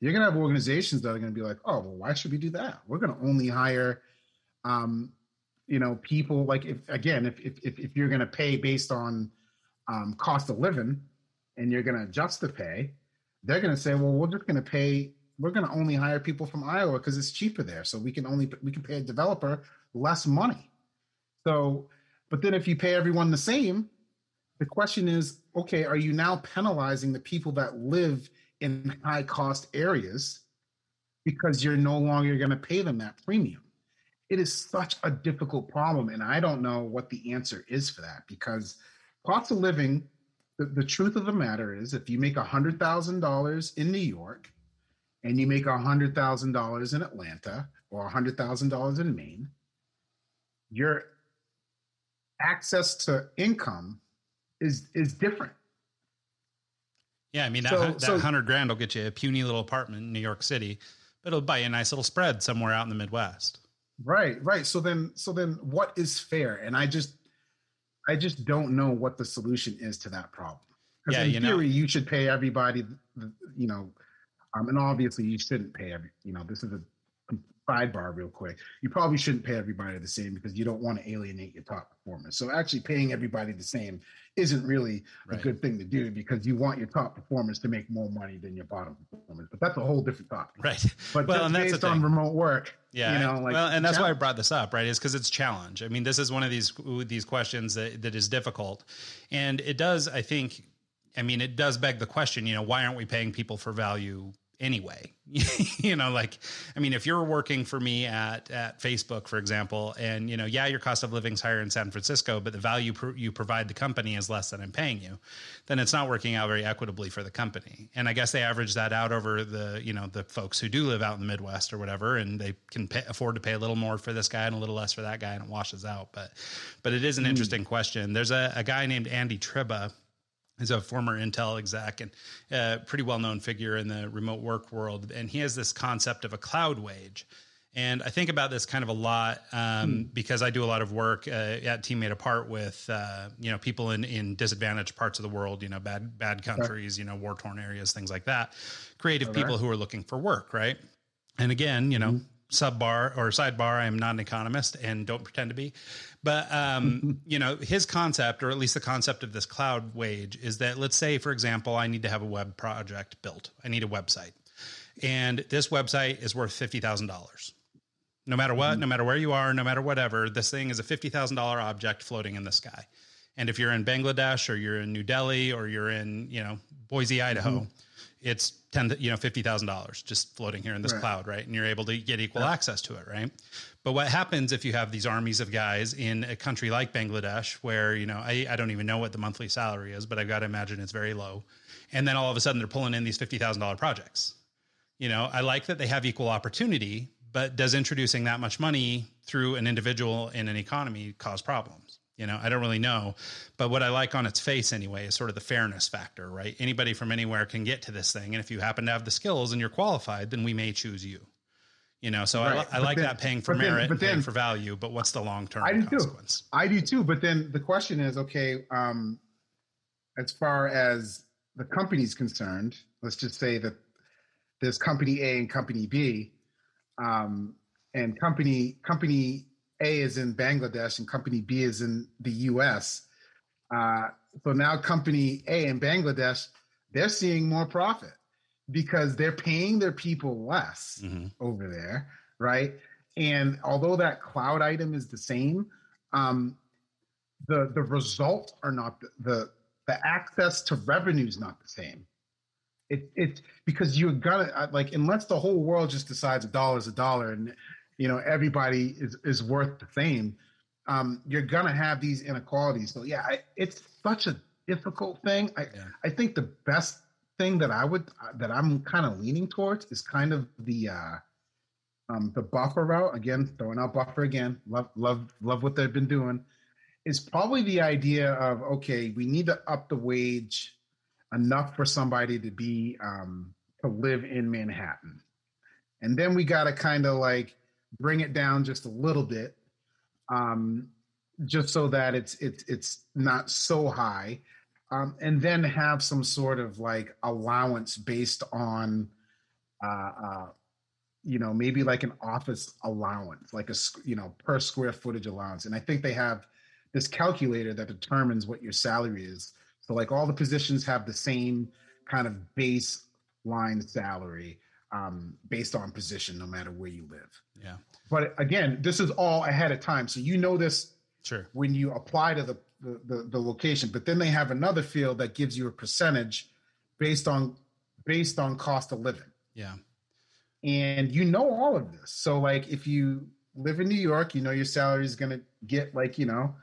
You're going to have organizations that are going to be like, "Oh, well, why should we do that? We're going to only hire um, you know, people like if again, if if if, you're going to pay based on um, cost of living and you're going to adjust the pay, they're going to say, well, we're just going to pay. We're going to only hire people from Iowa because it's cheaper there, so we can only we can pay a developer less money. So, but then if you pay everyone the same, the question is, okay, are you now penalizing the people that live in high cost areas because you're no longer going to pay them that premium? It is such a difficult problem and i don't know what the answer is for that because cost of living the, the truth of the matter is if you make $100000 in new york and you make $100000 in atlanta or $100000 in maine your access to income is is different. Yeah i mean that, So- that so- 100 grand will get you a puny little apartment in new york city but it'll buy you a nice little spread somewhere out in the midwest Right, right. So then, so then, what is fair? And I just, I just don't know what the solution is to that problem. Because Yeah, in you know- theory, you should pay everybody, you know, um, and obviously you shouldn't pay every. You know, this is a sidebar real quick. You probably shouldn't pay everybody the same because you don't want to alienate your top performers. So actually, paying everybody the same isn't really a good thing to do because you want your top performers to make more money than your bottom performers. But that's a whole different topic. right But Well, just and that's based on remote work, Yeah, you know, like well, and that's why I brought this up, right? Is because it's challenge. I mean, this is one of these these questions that that is difficult, and it does. I think. I mean, it does beg the question. You know, why aren't we paying people for value anyway? you know, like, I mean, if you're working for me at at Facebook, for example, and you know, yeah, your cost of living's higher in San Francisco, but the value pr- you provide the company is less than I'm paying you, then it's not working out very equitably for the company. And I guess they average that out over the you know the folks who do live out in the Midwest or whatever, and they can pay, afford to pay a little more for this guy and a little less for that guy, and it washes out. But but it is an hmm. interesting question. There's a, a guy named Andy Tryba. He's a former Intel exec and a pretty well known figure in the remote work world. And he has this concept of a cloud wage. And I think about this kind of a lot um, because I do a lot of work uh, at Teammate Apart with uh, you know people in in disadvantaged parts of the world, you know bad bad countries, you know war torn areas, things like that. Creative Okay. people who are looking for work, right? And again, you know, sub bar or sidebar, I am not an economist and don't pretend to be. But um, you know, his concept, or at least the concept of this cloud wage, is that let's say, for example, I need to have a web project built. I need a website, and this website is worth fifty thousand dollars. No matter what, no matter where you are, no matter whatever, this thing is a fifty thousand dollar object floating in the sky. And if you're in Bangladesh or you're in New Delhi or you're in, you know, Boise, Idaho, it's ten, you know, fifty thousand dollars just floating here in this Right. cloud, right? And you're able to get equal access to it, right? But what happens if you have these armies of guys in a country like Bangladesh, where you know I, I don't even know what the monthly salary is, but I've got to imagine it's very low, and then all of a sudden they're pulling in these fifty thousand dollar projects. You know, I like that they have equal opportunity, but does introducing that much money through an individual in an economy cause problems? You know, I don't really know, but what I like on its face anyway is sort of the fairness factor, right? Anybody from anywhere can get to this thing, and if you happen to have the skills and you're qualified, then we may choose you. You know, so right. I, I like then, that paying for merit, then, paying for value, but what's the long term consequence? Too. I do too, but then the question is, okay, um, as far as the company's concerned, let's just say that there's company A and company B, um, and company company A is in Bangladesh and company B is in the U.S. Uh, so now company A in Bangladesh, they're seeing more profit because they're paying their people less mm-hmm. over there, right? And although that cloud item is the same, um, the the results are not the, the the access to revenue is not the same. It it's because you're gonna uh, like unless the whole world just decides a dollar is a dollar and you know everybody is is worth the same. Um, you're gonna have these inequalities. So yeah, I, it's such a difficult thing. I yeah. I think the best thing that I would uh, that I'm kind of leaning towards is kind of the uh um the buffer route again throwing out buffer again love love love what they've been doing is probably the idea of okay we need to up the wage enough for somebody to be um to live in Manhattan and then we got to kind of like bring it down just a little bit um just so that it's it's it's not so high um, and then have some sort of like allowance based on, uh, uh, you know, maybe like an office allowance, like a you know per square footage allowance. And I think they have this calculator that determines what your salary is. So like all the positions have the same kind of baseline salary um, based on position, no matter where you live. Yeah. But again, this is all ahead of time, so you know this sure when you apply to the the, the, the location. But then they have another field that gives you a percentage based on based on cost of living. Yeah. And you know all of this. So like if you live in New York, you know your salary is gonna get like, you know,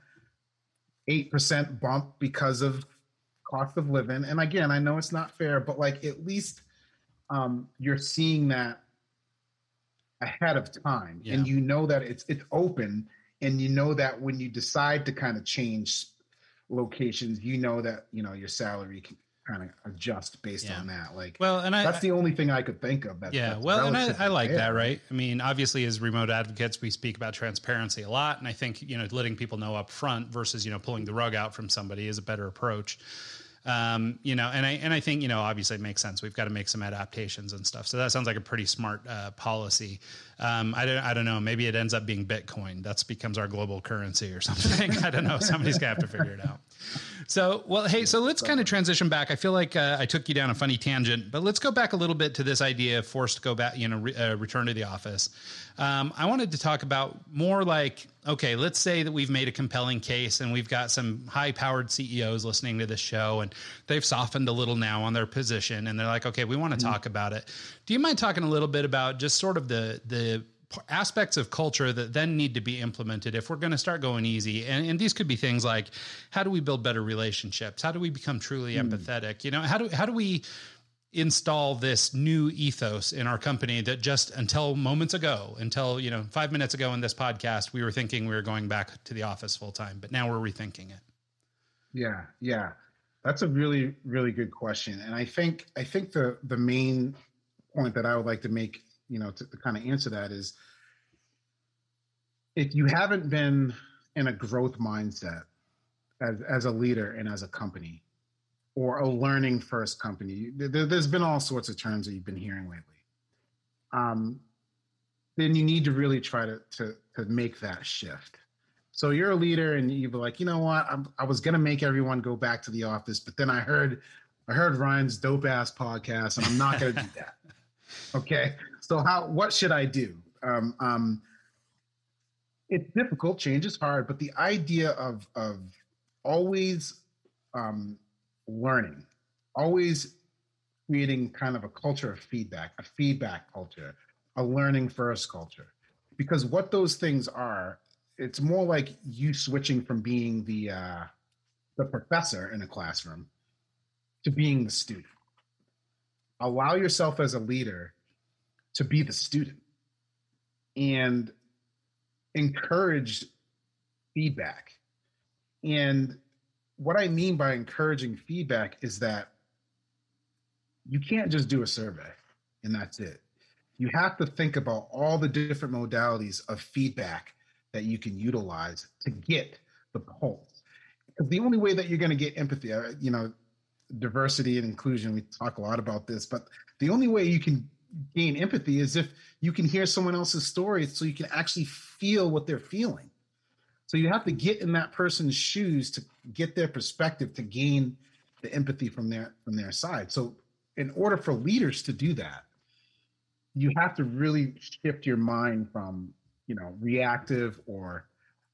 eight percent bump because of cost of living. And again, I know it's not fair, but like at least um, you're seeing that ahead of time yeah. and you know that it's it's open and you know that when you decide to kind of change locations you know that you know your salary can kind of adjust based yeah. on that like well and I, that's the only thing i could think of that yeah well and I, I like fair. that right i mean obviously as remote advocates we speak about transparency a lot and i think you know letting people know up front versus you know pulling the rug out from somebody is a better approach um, you know, and I and I think you know obviously it makes sense. We've got to make some adaptations and stuff. So that sounds like a pretty smart uh, policy. Um, I don't I don't know. Maybe it ends up being Bitcoin. That becomes our global currency or something. I don't know. Somebody's gonna have to figure it out. So, well, hey, so let's kind of transition back. I feel like uh, I took you down a funny tangent, but let's go back a little bit to this idea of forced to go back, you know, re- uh, return to the office. Um, I wanted to talk about more like, okay, let's say that we've made a compelling case and we've got some high powered CEOs listening to this show and they've softened a little now on their position and they're like, okay, we want to mm-hmm. talk about it. Do you mind talking a little bit about just sort of the, the, aspects of culture that then need to be implemented if we're going to start going easy. And, and, these could be things like how do we build better relationships? How do we become truly mm. empathetic? You know how do how do we install this new ethos in our company that just until moments ago until you know 5 minutes ago in this podcast we were thinking we were going back to the office full time but now we're rethinking it? Yeah yeah. That's a really really good question. And i think i think the the main point that i would like to make you know, to, to kind of answer that is if you haven't been in a growth mindset as, as a leader and as a company or a learning first company, there, has been all sorts of terms that you've been hearing lately. Um, then you need to really try to, to, to make that shift. So you're a leader and you're like, you know what? I'm, i was going to make everyone go back to the office, but then I heard, I heard Ryan's dope ass podcast and I'm not going to do that. Okay. So how what should I do? Um, um, it's difficult. Change is hard, but the idea of of always um, learning, always creating kind of a culture of feedback, a feedback culture, a learning first culture, because what those things are, it's more like you switching from being the uh, the professor in a classroom to being the student. Allow yourself as a leader to be the student. and encourage feedback. And what I mean by encouraging feedback is that you can't just do a survey and that's it. You have to think about all the different modalities of feedback that you can utilize to get the pulse. Because the only way that you're going to get empathy, uh, you know, diversity and inclusion, we talk a lot about this, but the only way you can gain empathy is if you can hear someone else's story so you can actually feel what they're feeling. So you have to get in that person's shoes to get their perspective to gain the empathy from their from their side. So in order for leaders to do that, you have to really shift your mind from you know reactive or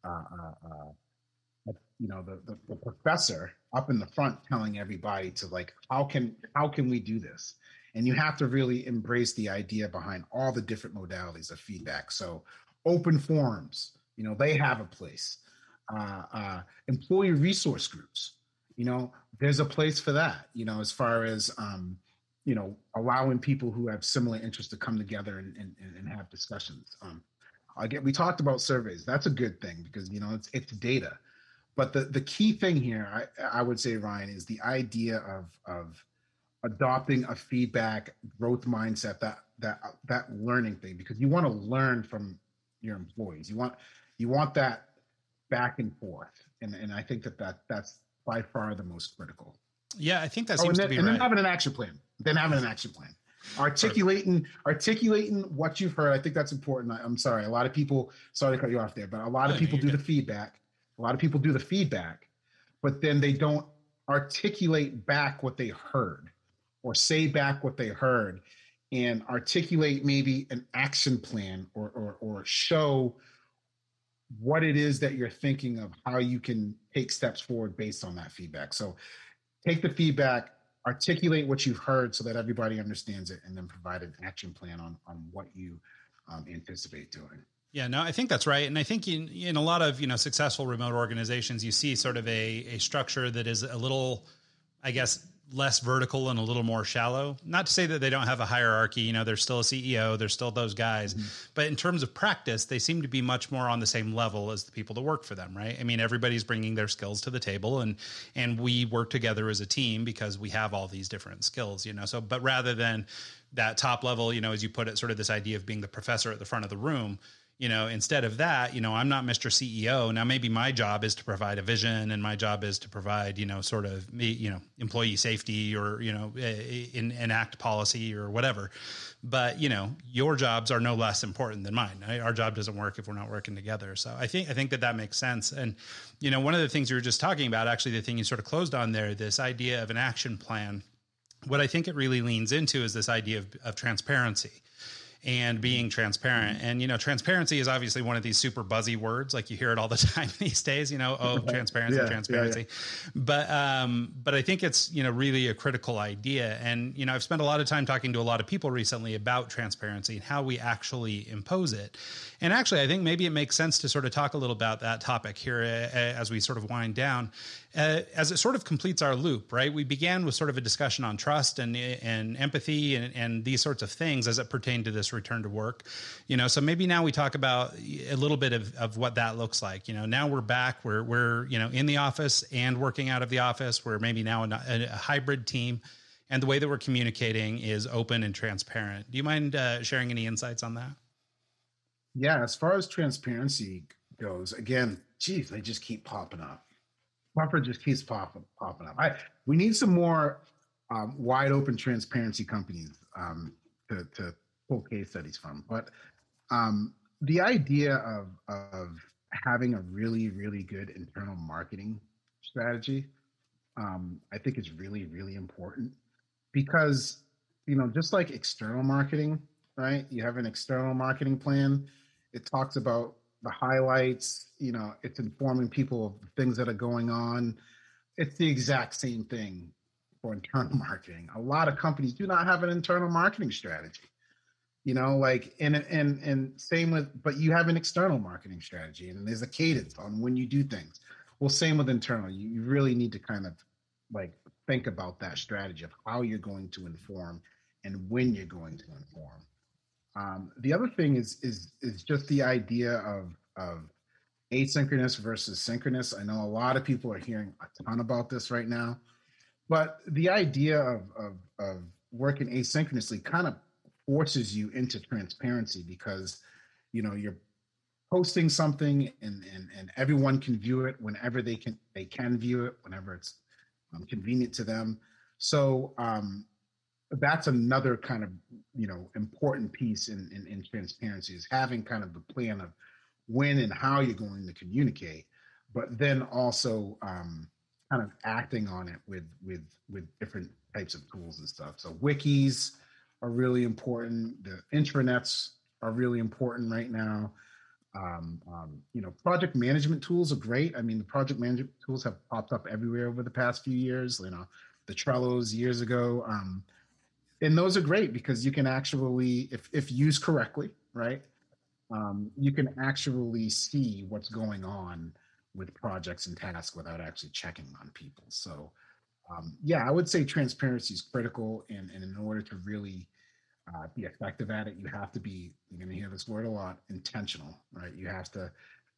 uh, uh, uh, you know the, the, the professor up in the front telling everybody to like how can how can we do this and you have to really embrace the idea behind all the different modalities of feedback. So open forums you know they have a place. Uh, uh, employee resource groups you know there's a place for that you know as far as um, you know allowing people who have similar interests to come together and, and, and have discussions. Um, again we talked about surveys. That's a good thing because you know it's it's data. But the the key thing here i i would say ryan is the idea of of adopting a feedback growth mindset that that that learning thing because you want to learn from your employees. You want you want that back and forth and and i think that that that's by far the most critical. Yeah i think that oh, seems then, to be and right. then having an action plan. Then having an action plan. Articulating articulating what you've heard i think that's important. I, am sorry a lot of people sorry to cut you off there but a lot of people do the feedback. A lot of people do the feedback but then they don't articulate back what they heard or say back what they heard and articulate maybe an action plan or or, or show what it is that you're thinking of how you can take steps forward based on that feedback. So take the feedback articulate what you've heard so that everybody understands it and then provide an action plan on on what you um, anticipate doing. Yeah, no, I think that's right, and I think in in a lot of you know successful remote organizations, you see sort of a a structure that is a little, I guess, less vertical and a little more shallow. Not to say that they don't have a hierarchy, you know, there's still a CEO, there's still those guys, mm-hmm. but in terms of practice, they seem to be much more on the same level as the people that work for them, right? I mean, everybody's bringing their skills to the table and and we work together as a team because we have all these different skills, you know. So but rather than that top level, you know, as you put it, sort of this idea of being the professor at the front of the room, you know instead of that you know i'm not mr ceo now maybe my job is to provide a vision and my job is to provide you know sort of you know employee safety or you know eh, eh, in, enact policy or whatever. But you know your jobs are no less important than mine. Our job doesn't work if we're not working together. So i think i think that that makes sense. And you know one of the things you were just talking about actually the thing you sort of closed on there this idea of an action plan what i think it really leans into is this idea of, of transparency and being transparent. And you know, transparency is obviously one of these super buzzy words, like you hear it all the time these days. You know, oh, transparency, yeah, transparency. Yeah, yeah. But um, but I think it's you know really a critical idea. And you know, I've spent a lot of time talking to a lot of people recently about transparency and how we actually impose it. And actually, I think maybe it makes sense to sort of talk a little about that topic here uh, as we sort of wind down uh, as it sort of completes our loop, right? We began with sort of a discussion on trust and and empathy and, and these sorts of things as it pertained to this return to work. You know, so maybe now we talk about a little bit of, of what that looks like. You know, now we're back, we're we're you know in the office and working out of the office. We're maybe now a, a hybrid team, and the way that we're communicating is open and transparent. Do you mind uh, sharing any insights on that? Yeah, as far as transparency goes, again, geez, they just keep popping up Buffer just keeps popping popping up. I we need some more um, wide open transparency companies um, to, to pull case studies from. But um, the idea of of having a really really good internal marketing strategy, um, I think is really really important because you know just like external marketing, right? You have an external marketing plan. It talks about the highlights, you know, it's informing people of things that are going on. It's the exact same thing for internal marketing. A lot of companies do not have an internal marketing strategy. You know, like and and and same with but you have an external marketing strategy and there's a cadence on when you do things. Well, same with internal. You, you really need to kind of like think about that strategy of how you're going to inform and when you're going to inform. Um, the other thing is is is just the idea of of asynchronous versus synchronous. I know a lot of people are hearing a ton about this right now, but the idea of of, of working asynchronously kind of forces you into transparency because you know you're posting something and and, and everyone can view it whenever they can they can view it whenever it's um, convenient to them. So um, that's another kind of you know important piece in, in in transparency is having kind of the plan of when and how you're going to communicate but then also um, kind of acting on it with with with different types of tools and stuff. So wikis are really important. The intranets are really important right now. Um, um, you know project management tools are great. I mean the project management tools have popped up everywhere over the past few years you know the trellos years ago um, and those are great because you can actually if if used correctly right um, you can actually see what's going on with projects and tasks without actually checking on people. So um, yeah i would say transparency is critical and, and in order to really uh, be effective at it, you have to be, you're going to hear this word a lot, intentional, right? You have to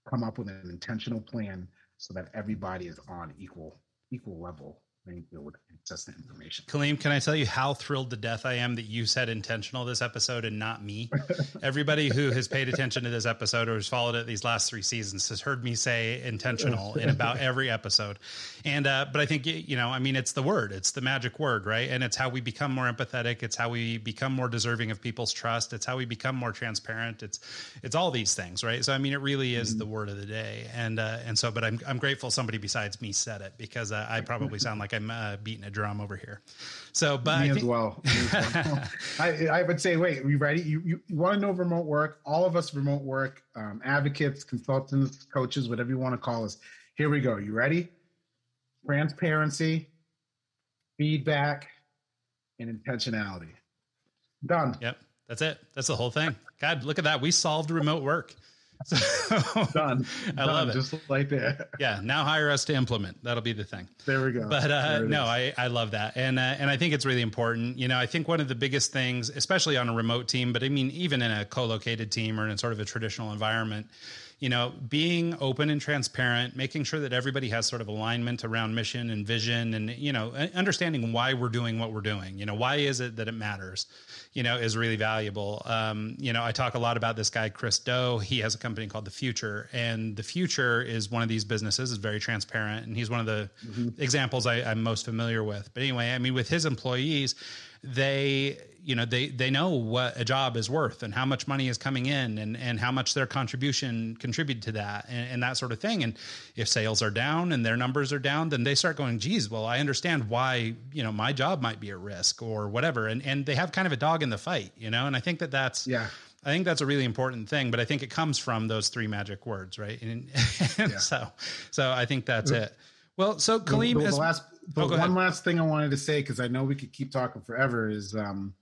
come up with an intentional plan so that everybody is on equal equal level playing field with access to information. Kaleem, can I tell you how thrilled to death I am that you said intentional this episode and not me? Everybody who has paid attention to this episode or has followed it these last three seasons has heard me say intentional in about every episode. And, uh, but I think, you know, I mean, it's the word, it's the magic word, right? And it's how we become more empathetic. It's how we become more deserving of people's trust. It's how we become more transparent. It's, it's all these things, right? So, I mean, it really is mm-hmm. the word of the day. And, uh, and so, but I'm, I'm grateful somebody besides me said it because uh, I probably sound like I'm uh, beating a drum over here. So, but me as well. I, I, would say, wait, are you ready? You, you, you want to know remote work? All of us remote work, um, advocates, consultants, coaches, whatever you want to call us. Here we go. You ready? Transparency, feedback, and intentionality. Done. Yep. That's it. That's the whole thing. God, look at that. We solved remote work. So, Done. I Done, love it. Just like that. Yeah. Now hire us to implement. That'll be the thing. There we go. But uh, no, I, I love that. And, uh, and I think it's really important. You know, I think one of the biggest things, especially on a remote team, but I mean, even in a co-located team or in sort of a traditional environment, you know, being open and transparent, making sure that everybody has sort of alignment around mission and vision and, you know, understanding why we're doing what we're doing. You know, why is it that it matters? you know, is really valuable. Um, you know, I talk a lot about this guy, Chris Do. He has a company called The Futur, and The Futur is one of these businesses. is very transparent, and he's one of the mm-hmm. examples I, I'm most familiar with. But anyway, I mean, with his employees, they you know they they know what a job is worth and how much money is coming in and and how much their contribution contributed to that and, and, that sort of thing and if sales are down and their numbers are down then they start going geez well i understand why you know my job might be at risk or whatever and and they have kind of a dog in the fight you know and i think that that's yeah I think that's a really important thing, but I think it comes from those three magic words, right? And, and yeah. so, so I think that's it. Well, so Kaleem, the, the, the last, the oh, one ahead. last thing I wanted to say because I know we could keep talking forever is um,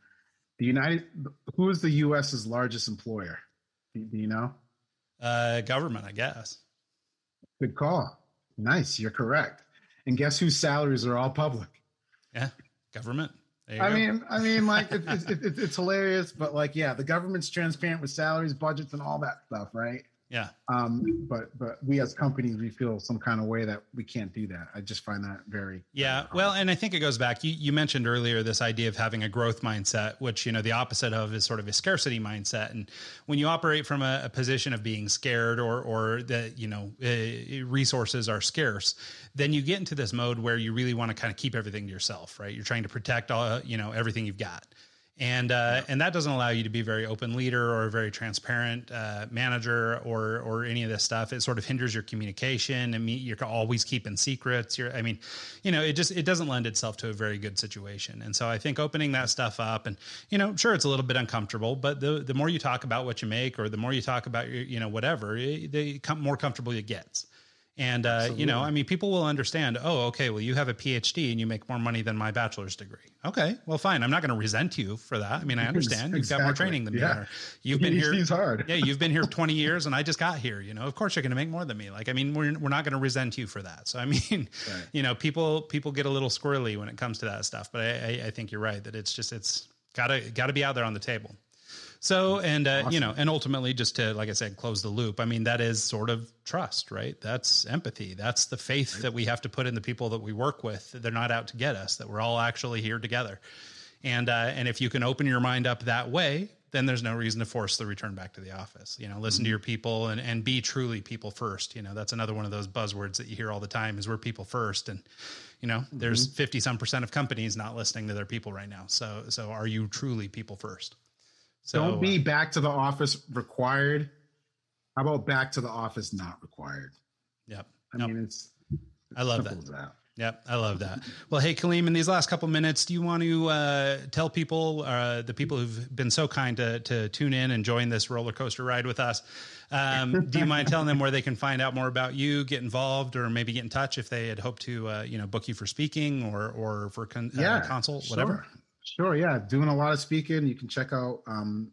the United. Who is the U.S.'s largest employer? Do, do you know? Uh, government, I guess. Good call. Nice, you're correct. And guess whose salaries are all public? Yeah, government. I go. mean, I mean, like it, it, it, it's hilarious, but like, yeah, the government's transparent with salaries, budgets, and all that stuff, right? Yeah. Um, but but we as companies we feel some kind of way that we can't do that. I just find that very Yeah. Well, and I think it goes back. You you mentioned earlier this idea of having a growth mindset, which you know the opposite of is sort of a scarcity mindset. And when you operate from a, a position of being scared or or that you know uh, resources are scarce, then you get into this mode where you really want to kind of keep everything to yourself, right? You're trying to protect all you know everything you've got and uh, and that doesn't allow you to be a very open leader or a very transparent uh, manager or or any of this stuff. It sort of hinders your communication. I mean, you're always keeping secrets. You're, I mean, you know, it just it doesn't lend itself to a very good situation. And so I think opening that stuff up, and you know, sure, it's a little bit uncomfortable, but the the more you talk about what you make, or the more you talk about your, you know, whatever, the more comfortable it gets. And uh, you know, I mean, people will understand. Oh, okay. Well, you have a PhD and you make more money than my bachelor's degree. Okay, well, fine. I'm not going to resent you for that. I mean, I understand exactly. you've got more training than yeah. me. you've been here. Hard. yeah, you've been here 20 years, and I just got here. You know, of course you're going to make more than me. Like, I mean, we're we're not going to resent you for that. So, I mean, right. you know, people people get a little squirrely when it comes to that stuff. But I, I, I think you're right that it's just it's gotta gotta be out there on the table. So, and uh, awesome. you know, and ultimately, just to like I said, close the loop. I mean, that is sort of trust, right? That's empathy. That's the faith right. that we have to put in the people that we work with. That they're not out to get us. That we're all actually here together. And uh, and if you can open your mind up that way, then there's no reason to force the return back to the office. You know, listen mm-hmm. to your people and, and be truly people first. You know, that's another one of those buzzwords that you hear all the time is we're people first. And, you know, mm-hmm. there's 50 some percent of companies not listening to their people right now. So, so are you truly people first? So don't be uh, back to the office required. How about back to the office not required? Yep. I mean, it's, it's I love that. that. Yep, I love that. Well, hey, Kaleem, in these last couple minutes, do you want to uh, tell people, uh, the people who've been so kind to, to tune in and join this roller coaster ride with us, um, do you mind telling them where they can find out more about you, get involved, or maybe get in touch if they had hoped to, uh, you know, book you for speaking or or for con- uh, yeah, consult, sure. whatever? Sure, yeah, doing a lot of speaking. You can check out um,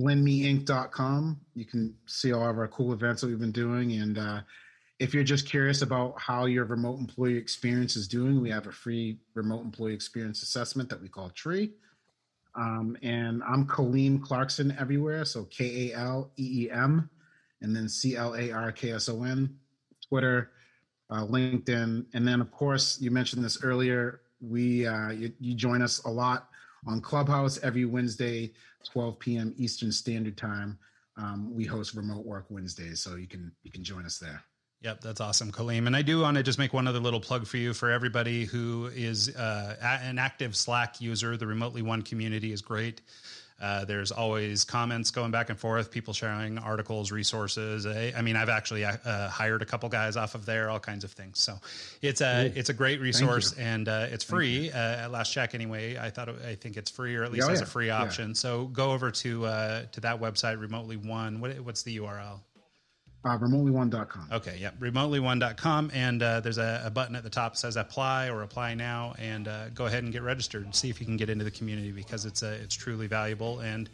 blendmeinc.com. You can see all of our cool events that we've been doing and uh, if you're just curious about how your remote employee experience is doing, we have a free remote employee experience assessment that we call TREE. Um, and I'm Kaleem Clarkson everywhere. So K A L E E M and then C L A R K S O N, Twitter, uh, LinkedIn. And then, of course, you mentioned this earlier. We uh, you, you join us a lot on Clubhouse every Wednesday, 12 p.m. Eastern Standard Time. Um, we host Remote Work Wednesdays, so you can you can join us there. Yep, that's awesome, Kaleem. And I do want to just make one other little plug for you for everybody who is uh, an active Slack user. The Remotely One community is great. Uh, there's always comments going back and forth, people sharing articles, resources. I, I mean, I've actually uh, hired a couple guys off of there, all kinds of things. So it's a it's a great resource and uh, it's free uh, at last check anyway. I thought I think it's free or at least oh, has yeah. a free option. Yeah. So go over to uh, to that website, Remotely One. What, what's the URL? Uh, remotelyone.com. Okay, yeah, remotelyone.com. And uh, there's a, a, button at the top that says apply or apply now. And uh, go ahead and get registered and see if you can get into the community because it's, a, it's truly valuable. And,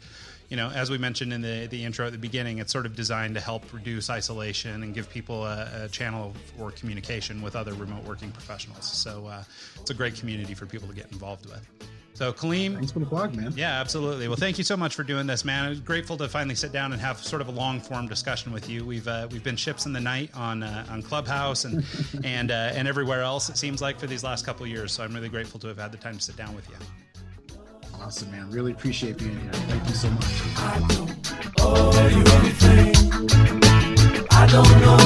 you know, as we mentioned in the, the intro at the beginning, it's sort of designed to help reduce isolation and give people a, a channel for communication with other remote working professionals. So uh, it's a great community for people to get involved with. So, Kaleem. Thanks for the plug, man. Yeah, absolutely. Well, thank you so much for doing this, man. I'm grateful to finally sit down and have sort of a long form discussion with you. We've uh, we've been ships in the night on uh, on Clubhouse and and uh, and everywhere else. It seems like for these last couple years. So, I'm really grateful to have had the time to sit down with you. Awesome, man. Really appreciate being here. Thank you so much. I don't owe you anything. I don't know